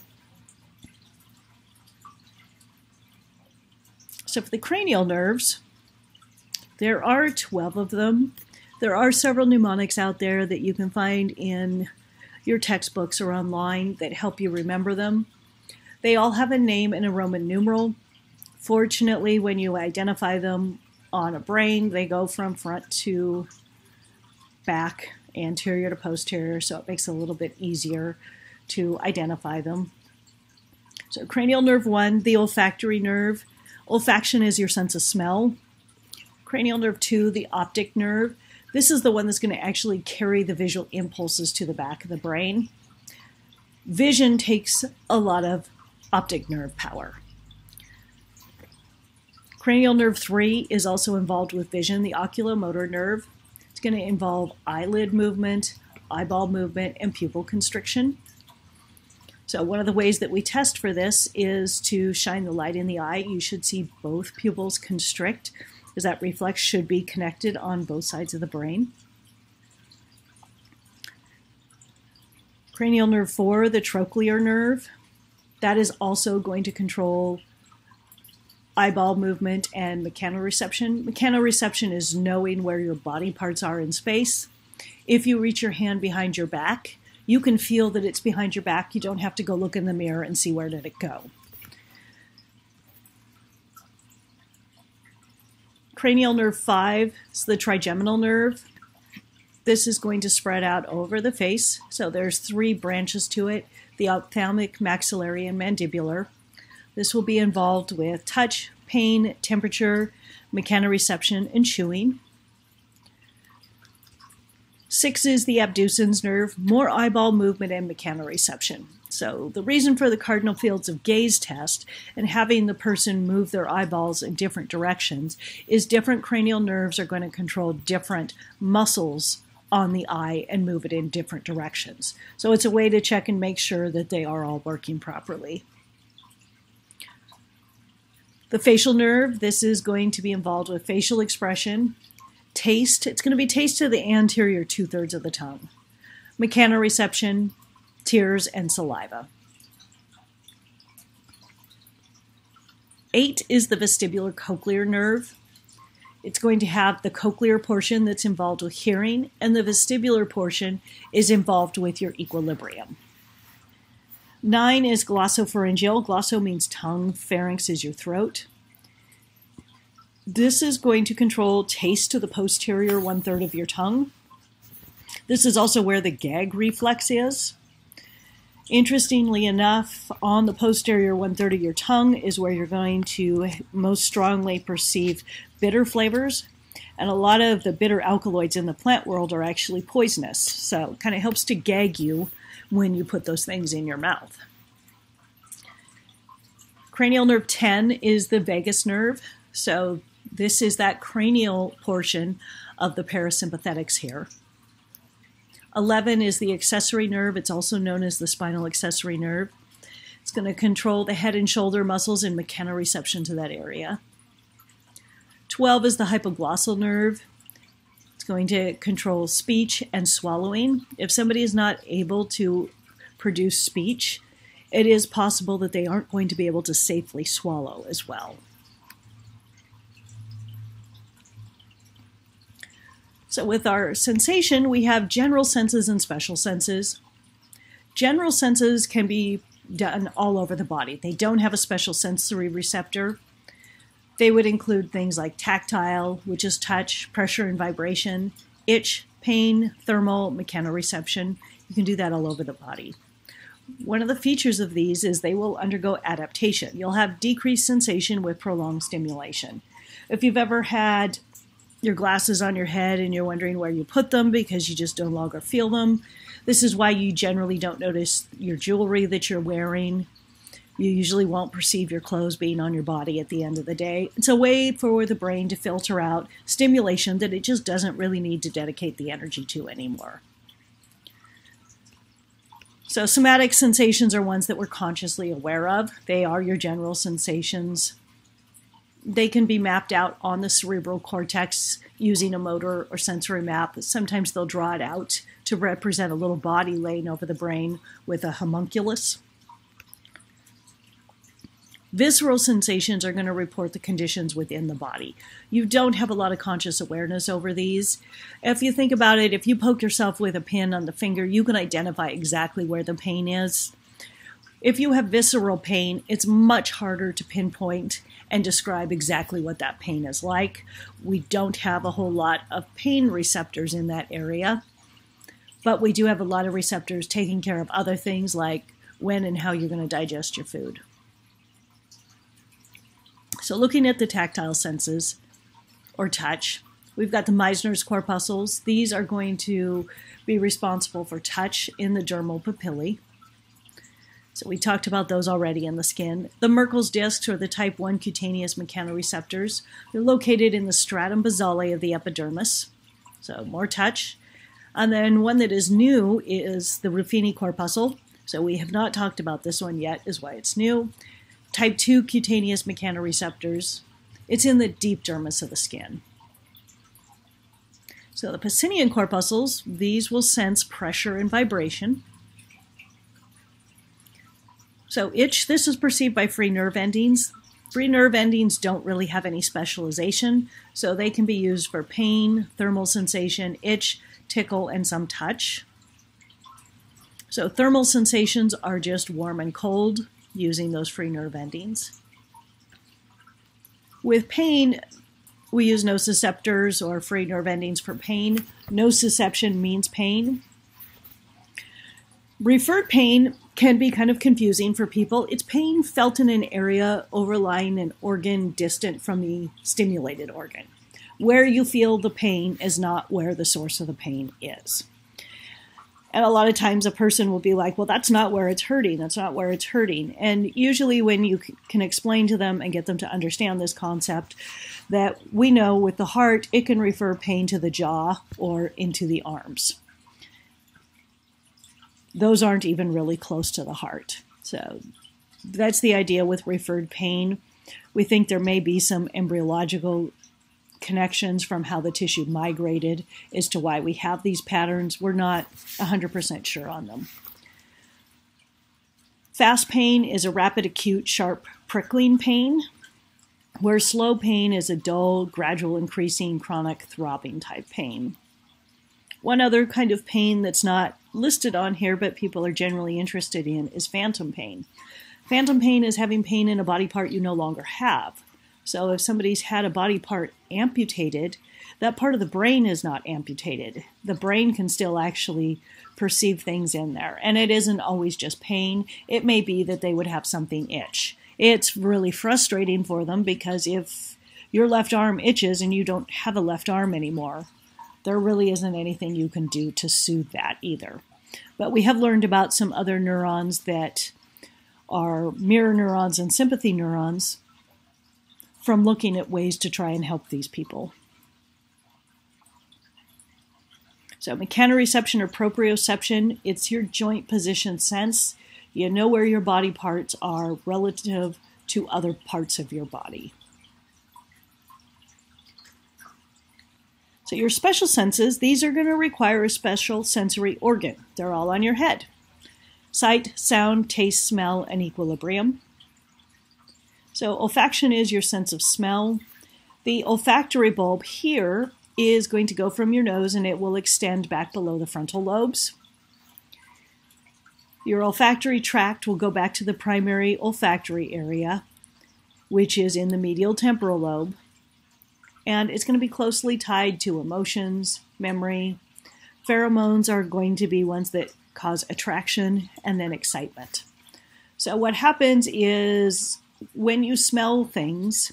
So for the cranial nerves, there are 12 of them. There are several mnemonics out there that you can find in your textbooks or online that help you remember them. They all have a name and a Roman numeral. Fortunately, when you identify them on a brain, they go from front to back, anterior to posterior, so it makes it a little bit easier to identify them. So, cranial nerve 1, the olfactory nerve, Olfaction is your sense of smell. Cranial nerve 2, the optic nerve. This is the one that's going to actually carry the visual impulses to the back of the brain. Vision takes a lot of optic nerve power. Cranial nerve 3 is also involved with vision, the oculomotor nerve. It's going to involve eyelid movement, eyeball movement, and pupil constriction. So one of the ways that we test for this is to shine the light in the eye. You should see both pupils constrict, because that reflex should be connected on both sides of the brain. Cranial nerve 4, the trochlear nerve. That is also going to control eyeball movement and mechanoreception. Mechanoreception is knowing where your body parts are in space. If you reach your hand behind your back, you can feel that it's behind your back. You don't have to go look in the mirror and see where did it go. Cranial nerve 5 is the trigeminal nerve. This is going to spread out over the face. So there's three branches to it, the ophthalmic, maxillary, and mandibular. This will be involved with touch, pain, temperature, mechanoreception, and chewing. Six is the abducens nerve, more eyeball movement and mechanoreception. So, the reason for the cardinal fields of gaze test and having the person move their eyeballs in different directions is different cranial nerves are going to control different muscles on the eye and move it in different directions. So, it's a way to check and make sure that they are all working properly. The facial nerve, this is going to be involved with facial expression, taste, it's going to be taste to the anterior two thirds of the tongue, mechanoreception, tears, and saliva. Eight is the vestibular cochlear nerve. It's going to have the cochlear portion that's involved with hearing, and the vestibular portion is involved with your equilibrium. Nine is glossopharyngeal. Glosso means tongue, pharynx is your throat. This is going to control taste to the posterior one third of your tongue. This is also where the gag reflex is. Interestingly enough, on the posterior one third of your tongue is where you're going to most strongly perceive bitter flavors. And a lot of the bitter alkaloids in the plant world are actually poisonous. So it kind of helps to gag you when you put those things in your mouth. Cranial nerve 10 is the vagus nerve. So this is that cranial portion of the parasympathetics here. 11 is the accessory nerve. It's also known as the spinal accessory nerve. It's going to control the head and shoulder muscles and mechanoreception to that area. 12 is the hypoglossal nerve. It's going to control speech and swallowing. If somebody is not able to produce speech, it is possible that they aren't going to be able to safely swallow as well. So, with our sensation, we have general senses and special senses. General senses can be done all over the body, they don't have a special sensory receptor. They would include things like tactile, which is touch, pressure and vibration, itch, pain, thermal, mechanoreception. You can do that all over the body. One of the features of these is they will undergo adaptation. You'll have decreased sensation with prolonged stimulation. If you've ever had your glasses on your head and you're wondering where you put them because you just no longer feel them, this is why you generally don't notice your jewelry that you're wearing you usually won't perceive your clothes being on your body at the end of the day. It's a way for the brain to filter out stimulation that it just doesn't really need to dedicate the energy to anymore. So, somatic sensations are ones that we're consciously aware of. They are your general sensations. They can be mapped out on the cerebral cortex using a motor or sensory map. Sometimes they'll draw it out to represent a little body laying over the brain with a homunculus. Visceral sensations are going to report the conditions within the body. You don't have a lot of conscious awareness over these. If you think about it, if you poke yourself with a pin on the finger, you can identify exactly where the pain is. If you have visceral pain, it's much harder to pinpoint and describe exactly what that pain is like. We don't have a whole lot of pain receptors in that area, but we do have a lot of receptors taking care of other things like when and how you're going to digest your food. So, looking at the tactile senses or touch, we've got the Meissner's corpuscles. These are going to be responsible for touch in the dermal papillae. So, we talked about those already in the skin. The Merkel's discs, or the type 1 cutaneous mechanoreceptors, they're located in the stratum basale of the epidermis. So, more touch. And then one that is new is the Ruffini corpuscle. So, we have not talked about this one yet, is why it's new type 2 cutaneous mechanoreceptors. It's in the deep dermis of the skin. So the Pacinian corpuscles, these will sense pressure and vibration. So, itch, this is perceived by free nerve endings. Free nerve endings don't really have any specialization, so they can be used for pain, thermal sensation, itch, tickle, and some touch. So, thermal sensations are just warm and cold using those free nerve endings. With pain, we use nociceptors or free nerve endings for pain. Nociception means pain. Referred pain can be kind of confusing for people. It's pain felt in an area overlying an organ distant from the stimulated organ. Where you feel the pain is not where the source of the pain is. And a lot of times a person will be like, well, that's not where it's hurting. That's not where it's hurting. And usually, when you can explain to them and get them to understand this concept, that we know with the heart, it can refer pain to the jaw or into the arms those aren't even really close to the heart. So that's the idea with referred pain. We think there may be some embryological connections from how the tissue migrated as to why we have these patterns. We're not 100% sure on them. Fast pain is a rapid, acute, sharp, prickling pain, where slow pain is a dull, gradual, increasing, chronic, throbbing type pain. One other kind of pain that's not listed on here, but people are generally interested in, is phantom pain. Phantom pain is having pain in a body part you no longer have. So if somebody's had a body part amputated, that part of the brain is not amputated. The brain can still actually perceive things in there. And it isn't always just pain, it may be that they would have something itch. It's really frustrating for them because if your left arm itches and you don't have a left arm anymore, there really isn't anything you can do to soothe that either. But we have learned about some other neurons that are mirror neurons and sympathy neurons from looking at ways to try and help these people. So, mechanoreception or proprioception, it's your joint position sense. You know where your body parts are relative to other parts of your body. So, your special senses, these are going to require a special sensory organ. They're all on your head sight, sound, taste, smell, and equilibrium. So, olfaction is your sense of smell. The olfactory bulb here is going to go from your nose and it will extend back below the frontal lobes. Your olfactory tract will go back to the primary olfactory area, which is in the medial temporal lobe and it's going to be closely tied to emotions, memory. Pheromones are going to be ones that cause attraction and then excitement. So, what happens is when you smell things,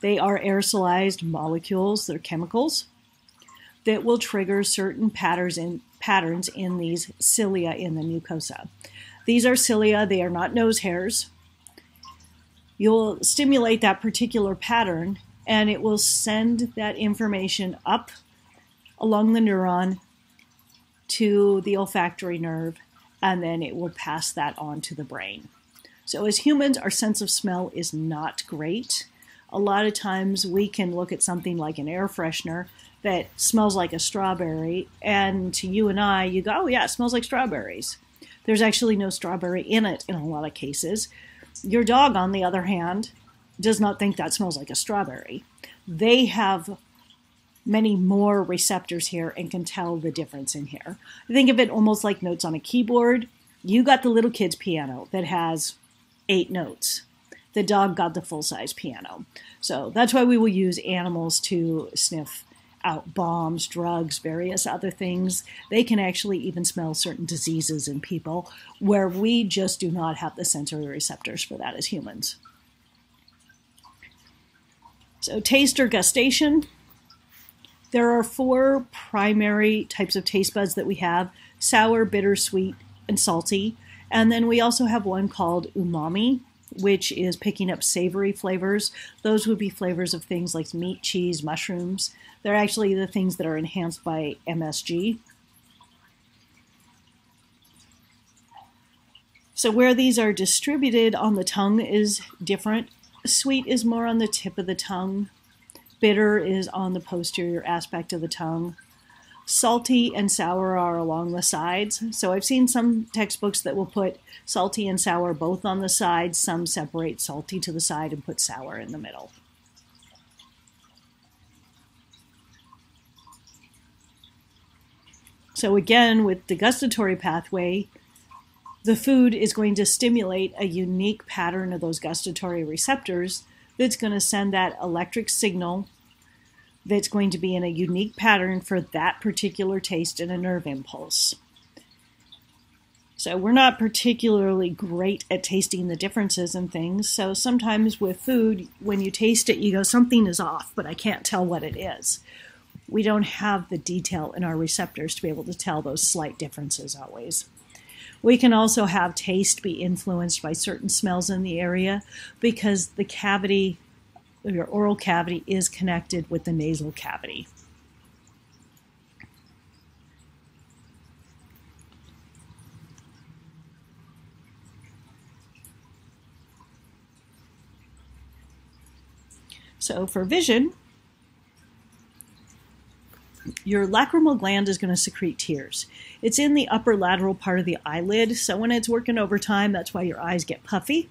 they are aerosolized molecules, they're chemicals that will trigger certain patterns in, patterns in these cilia in the mucosa. These are cilia, they are not nose hairs. You'll stimulate that particular pattern and it will send that information up along the neuron to the olfactory nerve, and then it will pass that on to the brain. So, as humans, our sense of smell is not great. A lot of times we can look at something like an air freshener that smells like a strawberry, and to you and I, you go, oh, yeah, it smells like strawberries. There's actually no strawberry in it in a lot of cases. Your dog, on the other hand, does not think that smells like a strawberry. They have many more receptors here and can tell the difference in here. Think of it almost like notes on a keyboard. You got the little kid's piano that has eight notes. The dog got the full size piano. So that's why we will use animals to sniff out bombs, drugs, various other things. They can actually even smell certain diseases in people where we just do not have the sensory receptors for that as humans. So, taste or gustation. There are four primary types of taste buds that we have sour, bitter, sweet, and salty. And then we also have one called umami, which is picking up savory flavors. Those would be flavors of things like meat, cheese, mushrooms. They're actually the things that are enhanced by MSG. So, where these are distributed on the tongue is different. Sweet is more on the tip of the tongue. Bitter is on the posterior aspect of the tongue. salty and sour are along the sides. So I've seen some textbooks that will put salty and sour both on the sides. Some separate salty to the side and put sour in the middle. So again, with the gustatory pathway, the food is going to stimulate a unique pattern of those gustatory receptors that's going to send that electric signal that's going to be in a unique pattern for that particular taste and a nerve impulse. So we're not particularly great at tasting the differences in things. So sometimes with food, when you taste it, you go, something is off, but I can't tell what it is. We don't have the detail in our receptors to be able to tell those slight differences always. We can also have taste be influenced by certain smells in the area because the cavity your oral cavity is connected with the nasal cavity. So for vision, your lacrimal gland is going to secrete tears. It's in the upper lateral part of the eyelid, so when it's working overtime, that's why your eyes get puffy.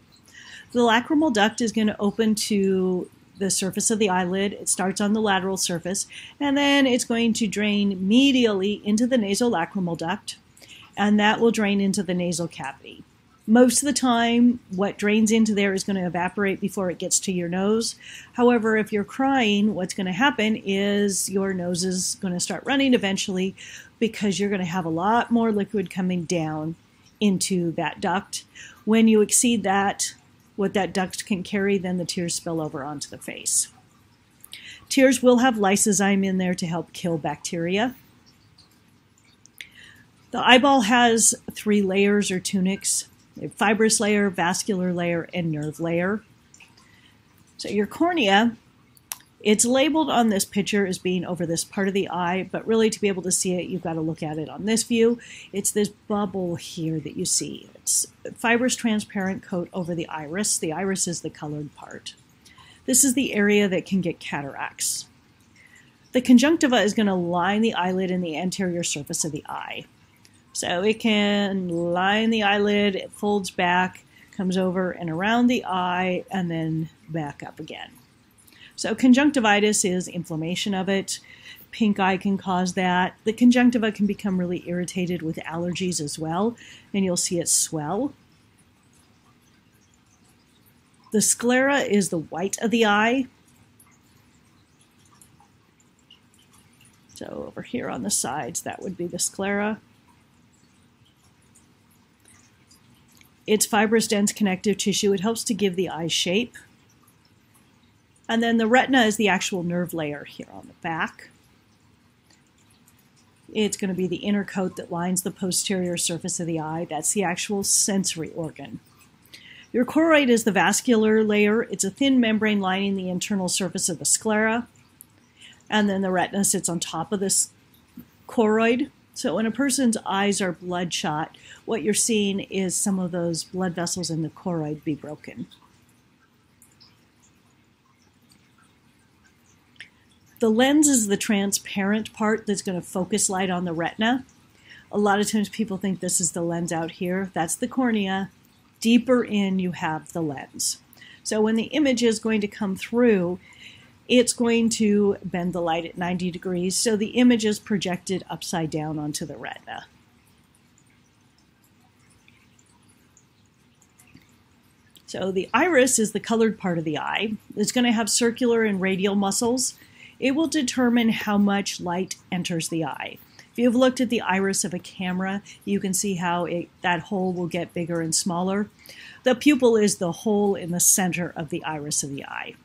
The lacrimal duct is going to open to the surface of the eyelid. It starts on the lateral surface, and then it's going to drain medially into the nasolacrimal duct, and that will drain into the nasal cavity. Most of the time, what drains into there is going to evaporate before it gets to your nose. However, if you're crying, what's going to happen is your nose is going to start running eventually because you're going to have a lot more liquid coming down into that duct. When you exceed that, what that duct can carry, then the tears spill over onto the face. Tears will have lysozyme in there to help kill bacteria. The eyeball has three layers or tunics fibrous layer, vascular layer, and nerve layer. So your cornea it's labeled on this picture as being over this part of the eye, but really to be able to see it, you've got to look at it on this view. It's this bubble here that you see. It's fibrous transparent coat over the iris. The iris is the colored part. This is the area that can get cataracts. The conjunctiva is going to line the eyelid and the anterior surface of the eye. So it can line the eyelid, it folds back, comes over and around the eye, and then back up again. So conjunctivitis is inflammation of it. Pink eye can cause that. The conjunctiva can become really irritated with allergies as well, and you'll see it swell. The sclera is the white of the eye. So over here on the sides, that would be the sclera. It's fibrous, dense connective tissue. It helps to give the eye shape. And then the retina is the actual nerve layer here on the back. It's going to be the inner coat that lines the posterior surface of the eye. That's the actual sensory organ. Your choroid is the vascular layer. It's a thin membrane lining the internal surface of the sclera. And then the retina sits on top of this choroid. So when a person's eyes are bloodshot, what you're seeing is some of those blood vessels in the choroid be broken. The lens is the transparent part that's going to focus light on the retina. A lot of times people think this is the lens out here. That's the cornea. Deeper in, you have the lens. So when the image is going to come through, it's going to bend the light at 90 degrees, so the image is projected upside down onto the retina. So the iris is the colored part of the eye. It's going to have circular and radial muscles it will determine how much light enters the eye. If you've looked at the iris of a camera, you can see how it, that hole will get bigger and smaller. The pupil is the hole in the center of the iris of the eye.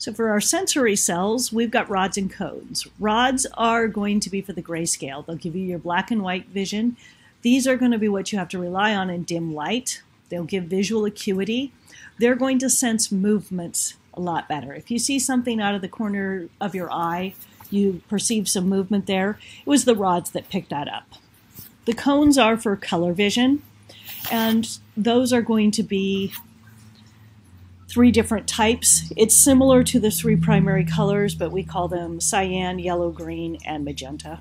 So for our sensory cells, we've got rods and cones. Rods are going to be for the grayscale. They'll give you your black and white vision. These are going to be what you have to rely on in dim light. They'll give visual acuity. They're going to sense movements a lot better. If you see something out of the corner of your eye, you perceive some movement there, it was the rods that picked that up. The cones are for color vision, and those are going to be three different types. It's similar to the three primary colors, but we call them cyan, yellow, green, and magenta.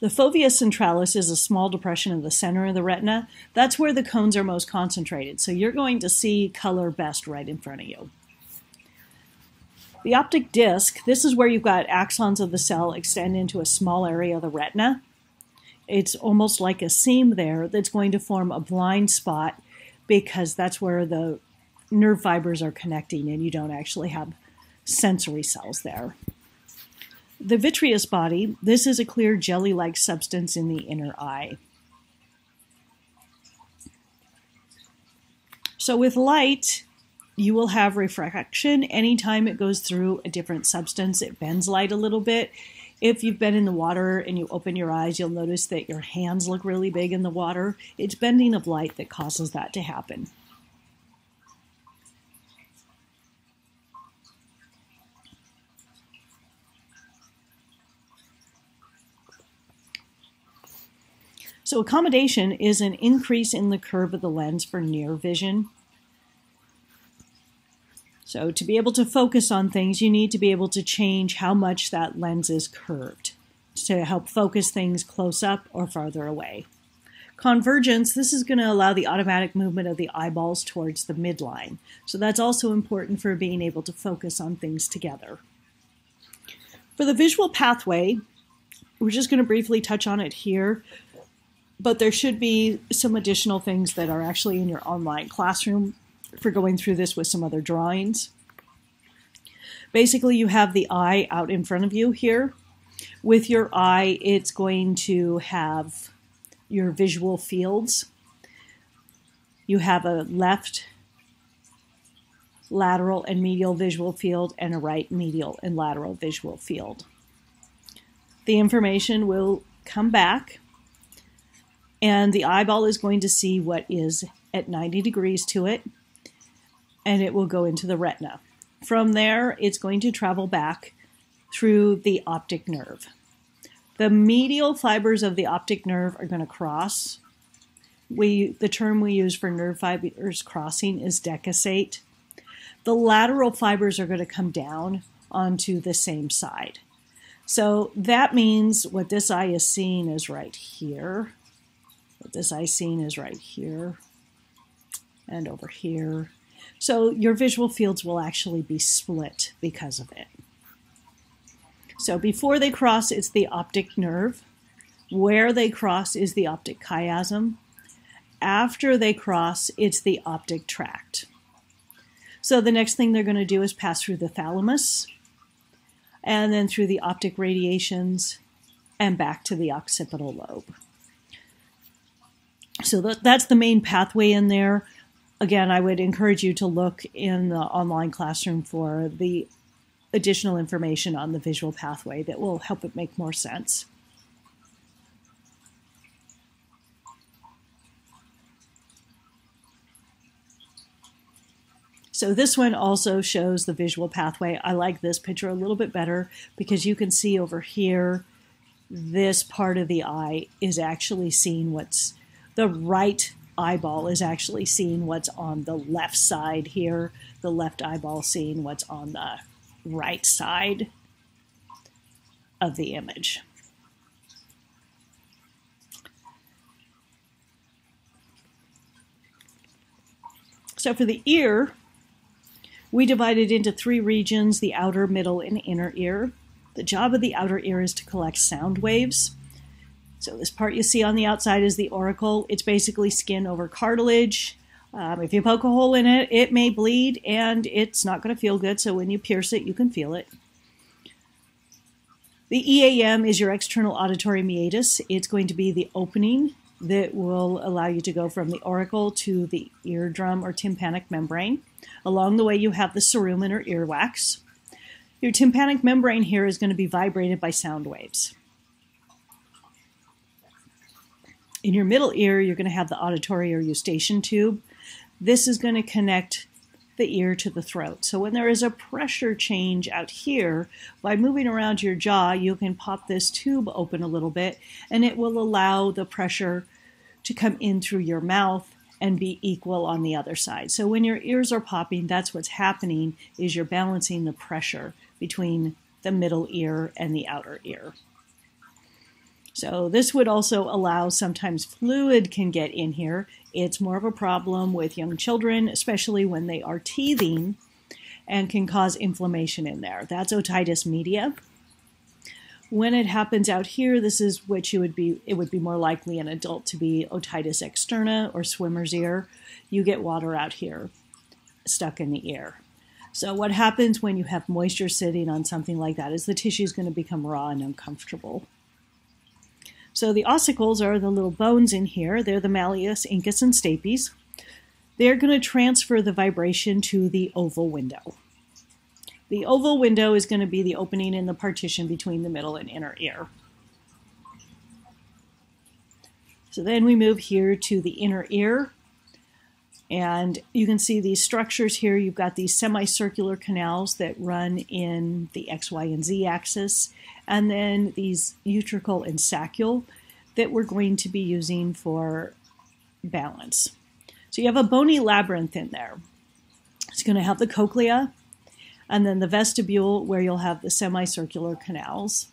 The fovea centralis is a small depression in the center of the retina. That's where the cones are most concentrated, so you're going to see color best right in front of you. The optic disc, this is where you've got axons of the cell extend into a small area of the retina. It's almost like a seam there that's going to form a blind spot because that's where the nerve fibers are connecting and you don't actually have sensory cells there. The vitreous body, this is a clear jelly like substance in the inner eye. So, with light, you will have refraction anytime it goes through a different substance. It bends light a little bit. If you've been in the water and you open your eyes, you'll notice that your hands look really big in the water. It's bending of light that causes that to happen. So accommodation is an increase in the curve of the lens for near vision. So to be able to focus on things, you need to be able to change how much that lens is curved to help focus things close up or farther away. Convergence, this is going to allow the automatic movement of the eyeballs towards the midline. So that's also important for being able to focus on things together. For the visual pathway, we're just going to briefly touch on it here but there should be some additional things that are actually in your online classroom for going through this with some other drawings. Basically, you have the eye out in front of you here. With your eye, it's going to have your visual fields. You have a left lateral and medial visual field and a right medial and lateral visual field. The information will come back and the eyeball is going to see what is at 90 degrees to it, and it will go into the retina. From there, it's going to travel back through the optic nerve. The medial fibers of the optic nerve are going to cross. We, the term we use for nerve fibers crossing is decussate. The lateral fibers are going to come down onto the same side. So that means what this eye is seeing is right here. But this eye seeing is right here and over here. So your visual fields will actually be split because of it. So before they cross, it's the optic nerve. Where they cross is the optic chiasm. After they cross, it's the optic tract. So the next thing they're going to do is pass through the thalamus and then through the optic radiations and back to the occipital lobe. So that's the main pathway in there. Again, I would encourage you to look in the online classroom for the additional information on the visual pathway that will help it make more sense. So this one also shows the visual pathway. I like this picture a little bit better because you can see over here, this part of the eye is actually seeing what's the right eyeball is actually seeing what's on the left side here, the left eyeball seeing what's on the right side of the image. So for the ear, we divide it into three regions, the outer, middle, and inner ear. The job of the outer ear is to collect sound waves. So this part you see on the outside is the auricle. It's basically skin over cartilage. Um, if you poke a hole in it, it may bleed and it's not going to feel good. So when you pierce it, you can feel it. The EAM is your external auditory meatus. It's going to be the opening that will allow you to go from the auricle to the eardrum or tympanic membrane. Along the way, you have the cerumen or earwax. Your tympanic membrane here is going to be vibrated by sound waves. In your middle ear, you're going to have the auditory or eustachian tube. This is going to connect the ear to the throat. So when there is a pressure change out here, by moving around your jaw, you can pop this tube open a little bit and it will allow the pressure to come in through your mouth and be equal on the other side. So when your ears are popping, that's what's happening is you're balancing the pressure between the middle ear and the outer ear. So this would also allow sometimes fluid can get in here. It's more of a problem with young children, especially when they are teething and can cause inflammation in there. That's otitis media. When it happens out here, this is what you would be it would be more likely an adult to be otitis externa or swimmer's ear. You get water out here stuck in the ear. So what happens when you have moisture sitting on something like that is the tissue is going to become raw and uncomfortable. So the ossicles are the little bones in here. They're the malleus, incus, and stapes. They're going to transfer the vibration to the oval window. The oval window is going to be the opening in the partition between the middle and inner ear. So then we move here to the inner ear. And you can see these structures here. You've got these semicircular canals that run in the X, Y, and Z axis, and then these utricle and saccule that we're going to be using for balance. So you have a bony labyrinth in there. It's going to have the cochlea, and then the vestibule where you'll have the semicircular canals.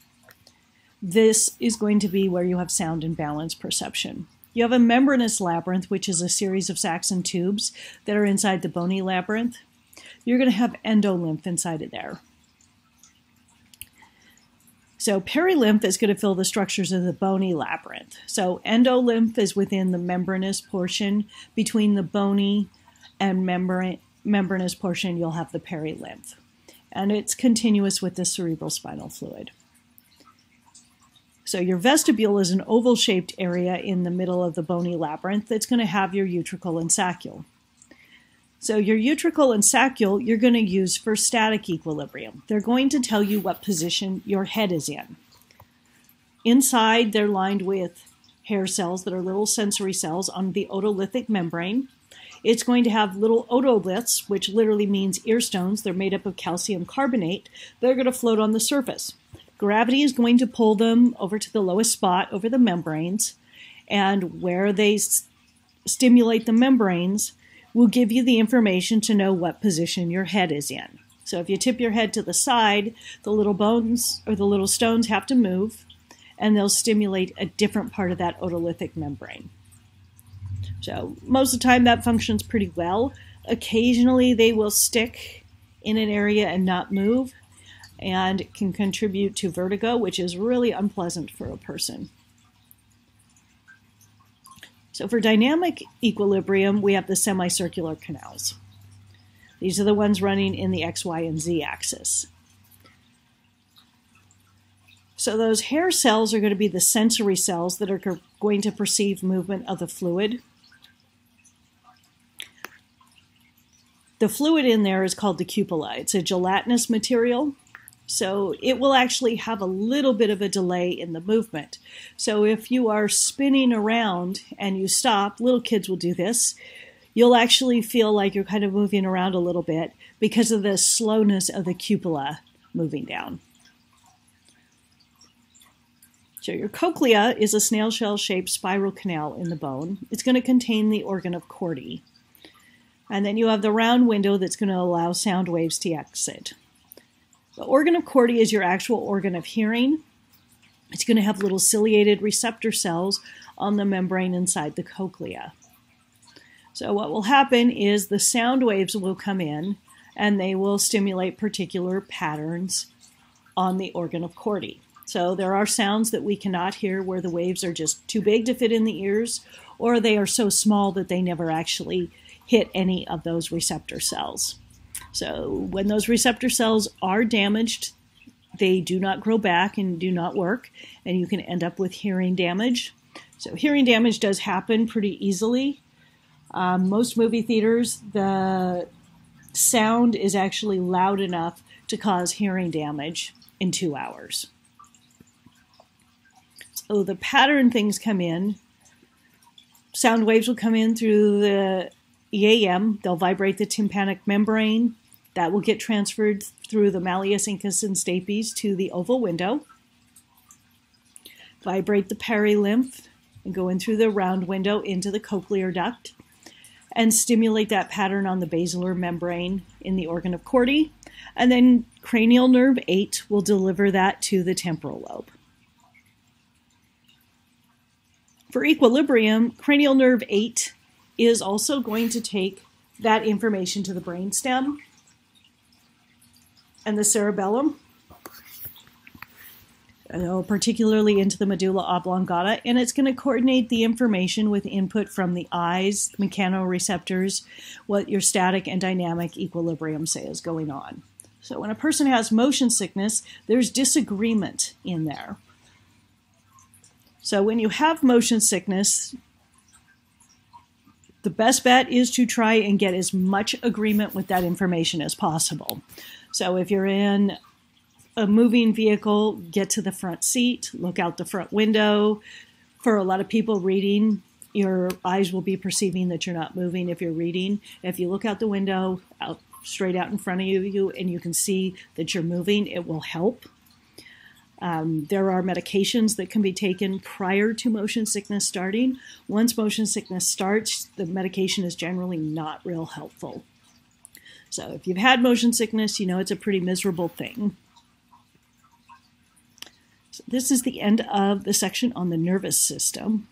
This is going to be where you have sound and balance perception. You have a membranous labyrinth, which is a series of sacs and tubes that are inside the bony labyrinth. You're going to have endolymph inside of there. So perilymph is going to fill the structures of the bony labyrinth. So endolymph is within the membranous portion. Between the bony and membran- membranous portion, you'll have the perilymph and it's continuous with the cerebral spinal fluid. So your vestibule is an oval-shaped area in the middle of the bony labyrinth that's going to have your utricle and saccule. So your utricle and saccule you're going to use for static equilibrium. They're going to tell you what position your head is in. Inside, they're lined with hair cells that are little sensory cells on the otolithic membrane. It's going to have little otoliths, which literally means ear stones. They're made up of calcium carbonate. They're going to float on the surface. Gravity is going to pull them over to the lowest spot over the membranes, and where they s- stimulate the membranes will give you the information to know what position your head is in. So if you tip your head to the side, the little bones or the little stones have to move, and they'll stimulate a different part of that otolithic membrane. So most of the time that functions pretty well. Occasionally they will stick in an area and not move and can contribute to vertigo, which is really unpleasant for a person. So for dynamic equilibrium, we have the semicircular canals. These are the ones running in the X, Y, and Z axis. So those hair cells are going to be the sensory cells that are going to perceive movement of the fluid. The fluid in there is called the cupula. It's a gelatinous material, so it will actually have a little bit of a delay in the movement. So if you are spinning around and you stop, little kids will do this, you'll actually feel like you're kind of moving around a little bit because of the slowness of the cupula moving down. So your cochlea is a snail shell shaped spiral canal in the bone. It's going to contain the organ of Corti. And then you have the round window that's going to allow sound waves to exit. The organ of Corti is your actual organ of hearing. It's going to have little ciliated receptor cells on the membrane inside the cochlea. So, what will happen is the sound waves will come in and they will stimulate particular patterns on the organ of Corti. So, there are sounds that we cannot hear where the waves are just too big to fit in the ears, or they are so small that they never actually hit any of those receptor cells. So when those receptor cells are damaged, they do not grow back and do not work, and you can end up with hearing damage. So hearing damage does happen pretty easily. Um, most movie theaters, the sound is actually loud enough to cause hearing damage in two hours. So the pattern things come in. Sound waves will come in through the EAM, they'll vibrate the tympanic membrane. That will get transferred through the malleus, incus, and stapes to the oval window. Vibrate the perilymph and go in through the round window into the cochlear duct. and stimulate that pattern on the basilar membrane in the organ of Corti. And then cranial nerve 8 will deliver that to the temporal lobe. For equilibrium, cranial nerve 8 is also going to take that information to the brainstem and the cerebellum, uh, particularly into the medulla oblongata, and it's going to coordinate the information with input from the eyes, mechanoreceptors, what your static and dynamic equilibrium say is going on. So when a person has motion sickness, there's disagreement in there. So when you have motion sickness, the best bet is to try and get as much agreement with that information as possible. So if you're in a moving vehicle, get to the front seat, look out the front window. For a lot of people reading, your eyes will be perceiving that you're not moving if you're reading. If you look out the window, out straight out in front of you, and you can see that you're moving, it will help. Um, there are medications that can be taken prior to motion sickness starting. Once motion sickness starts, the medication is generally not real helpful. So if you've had motion sickness, you know it's a pretty miserable thing. So this is the end of the section on the nervous system.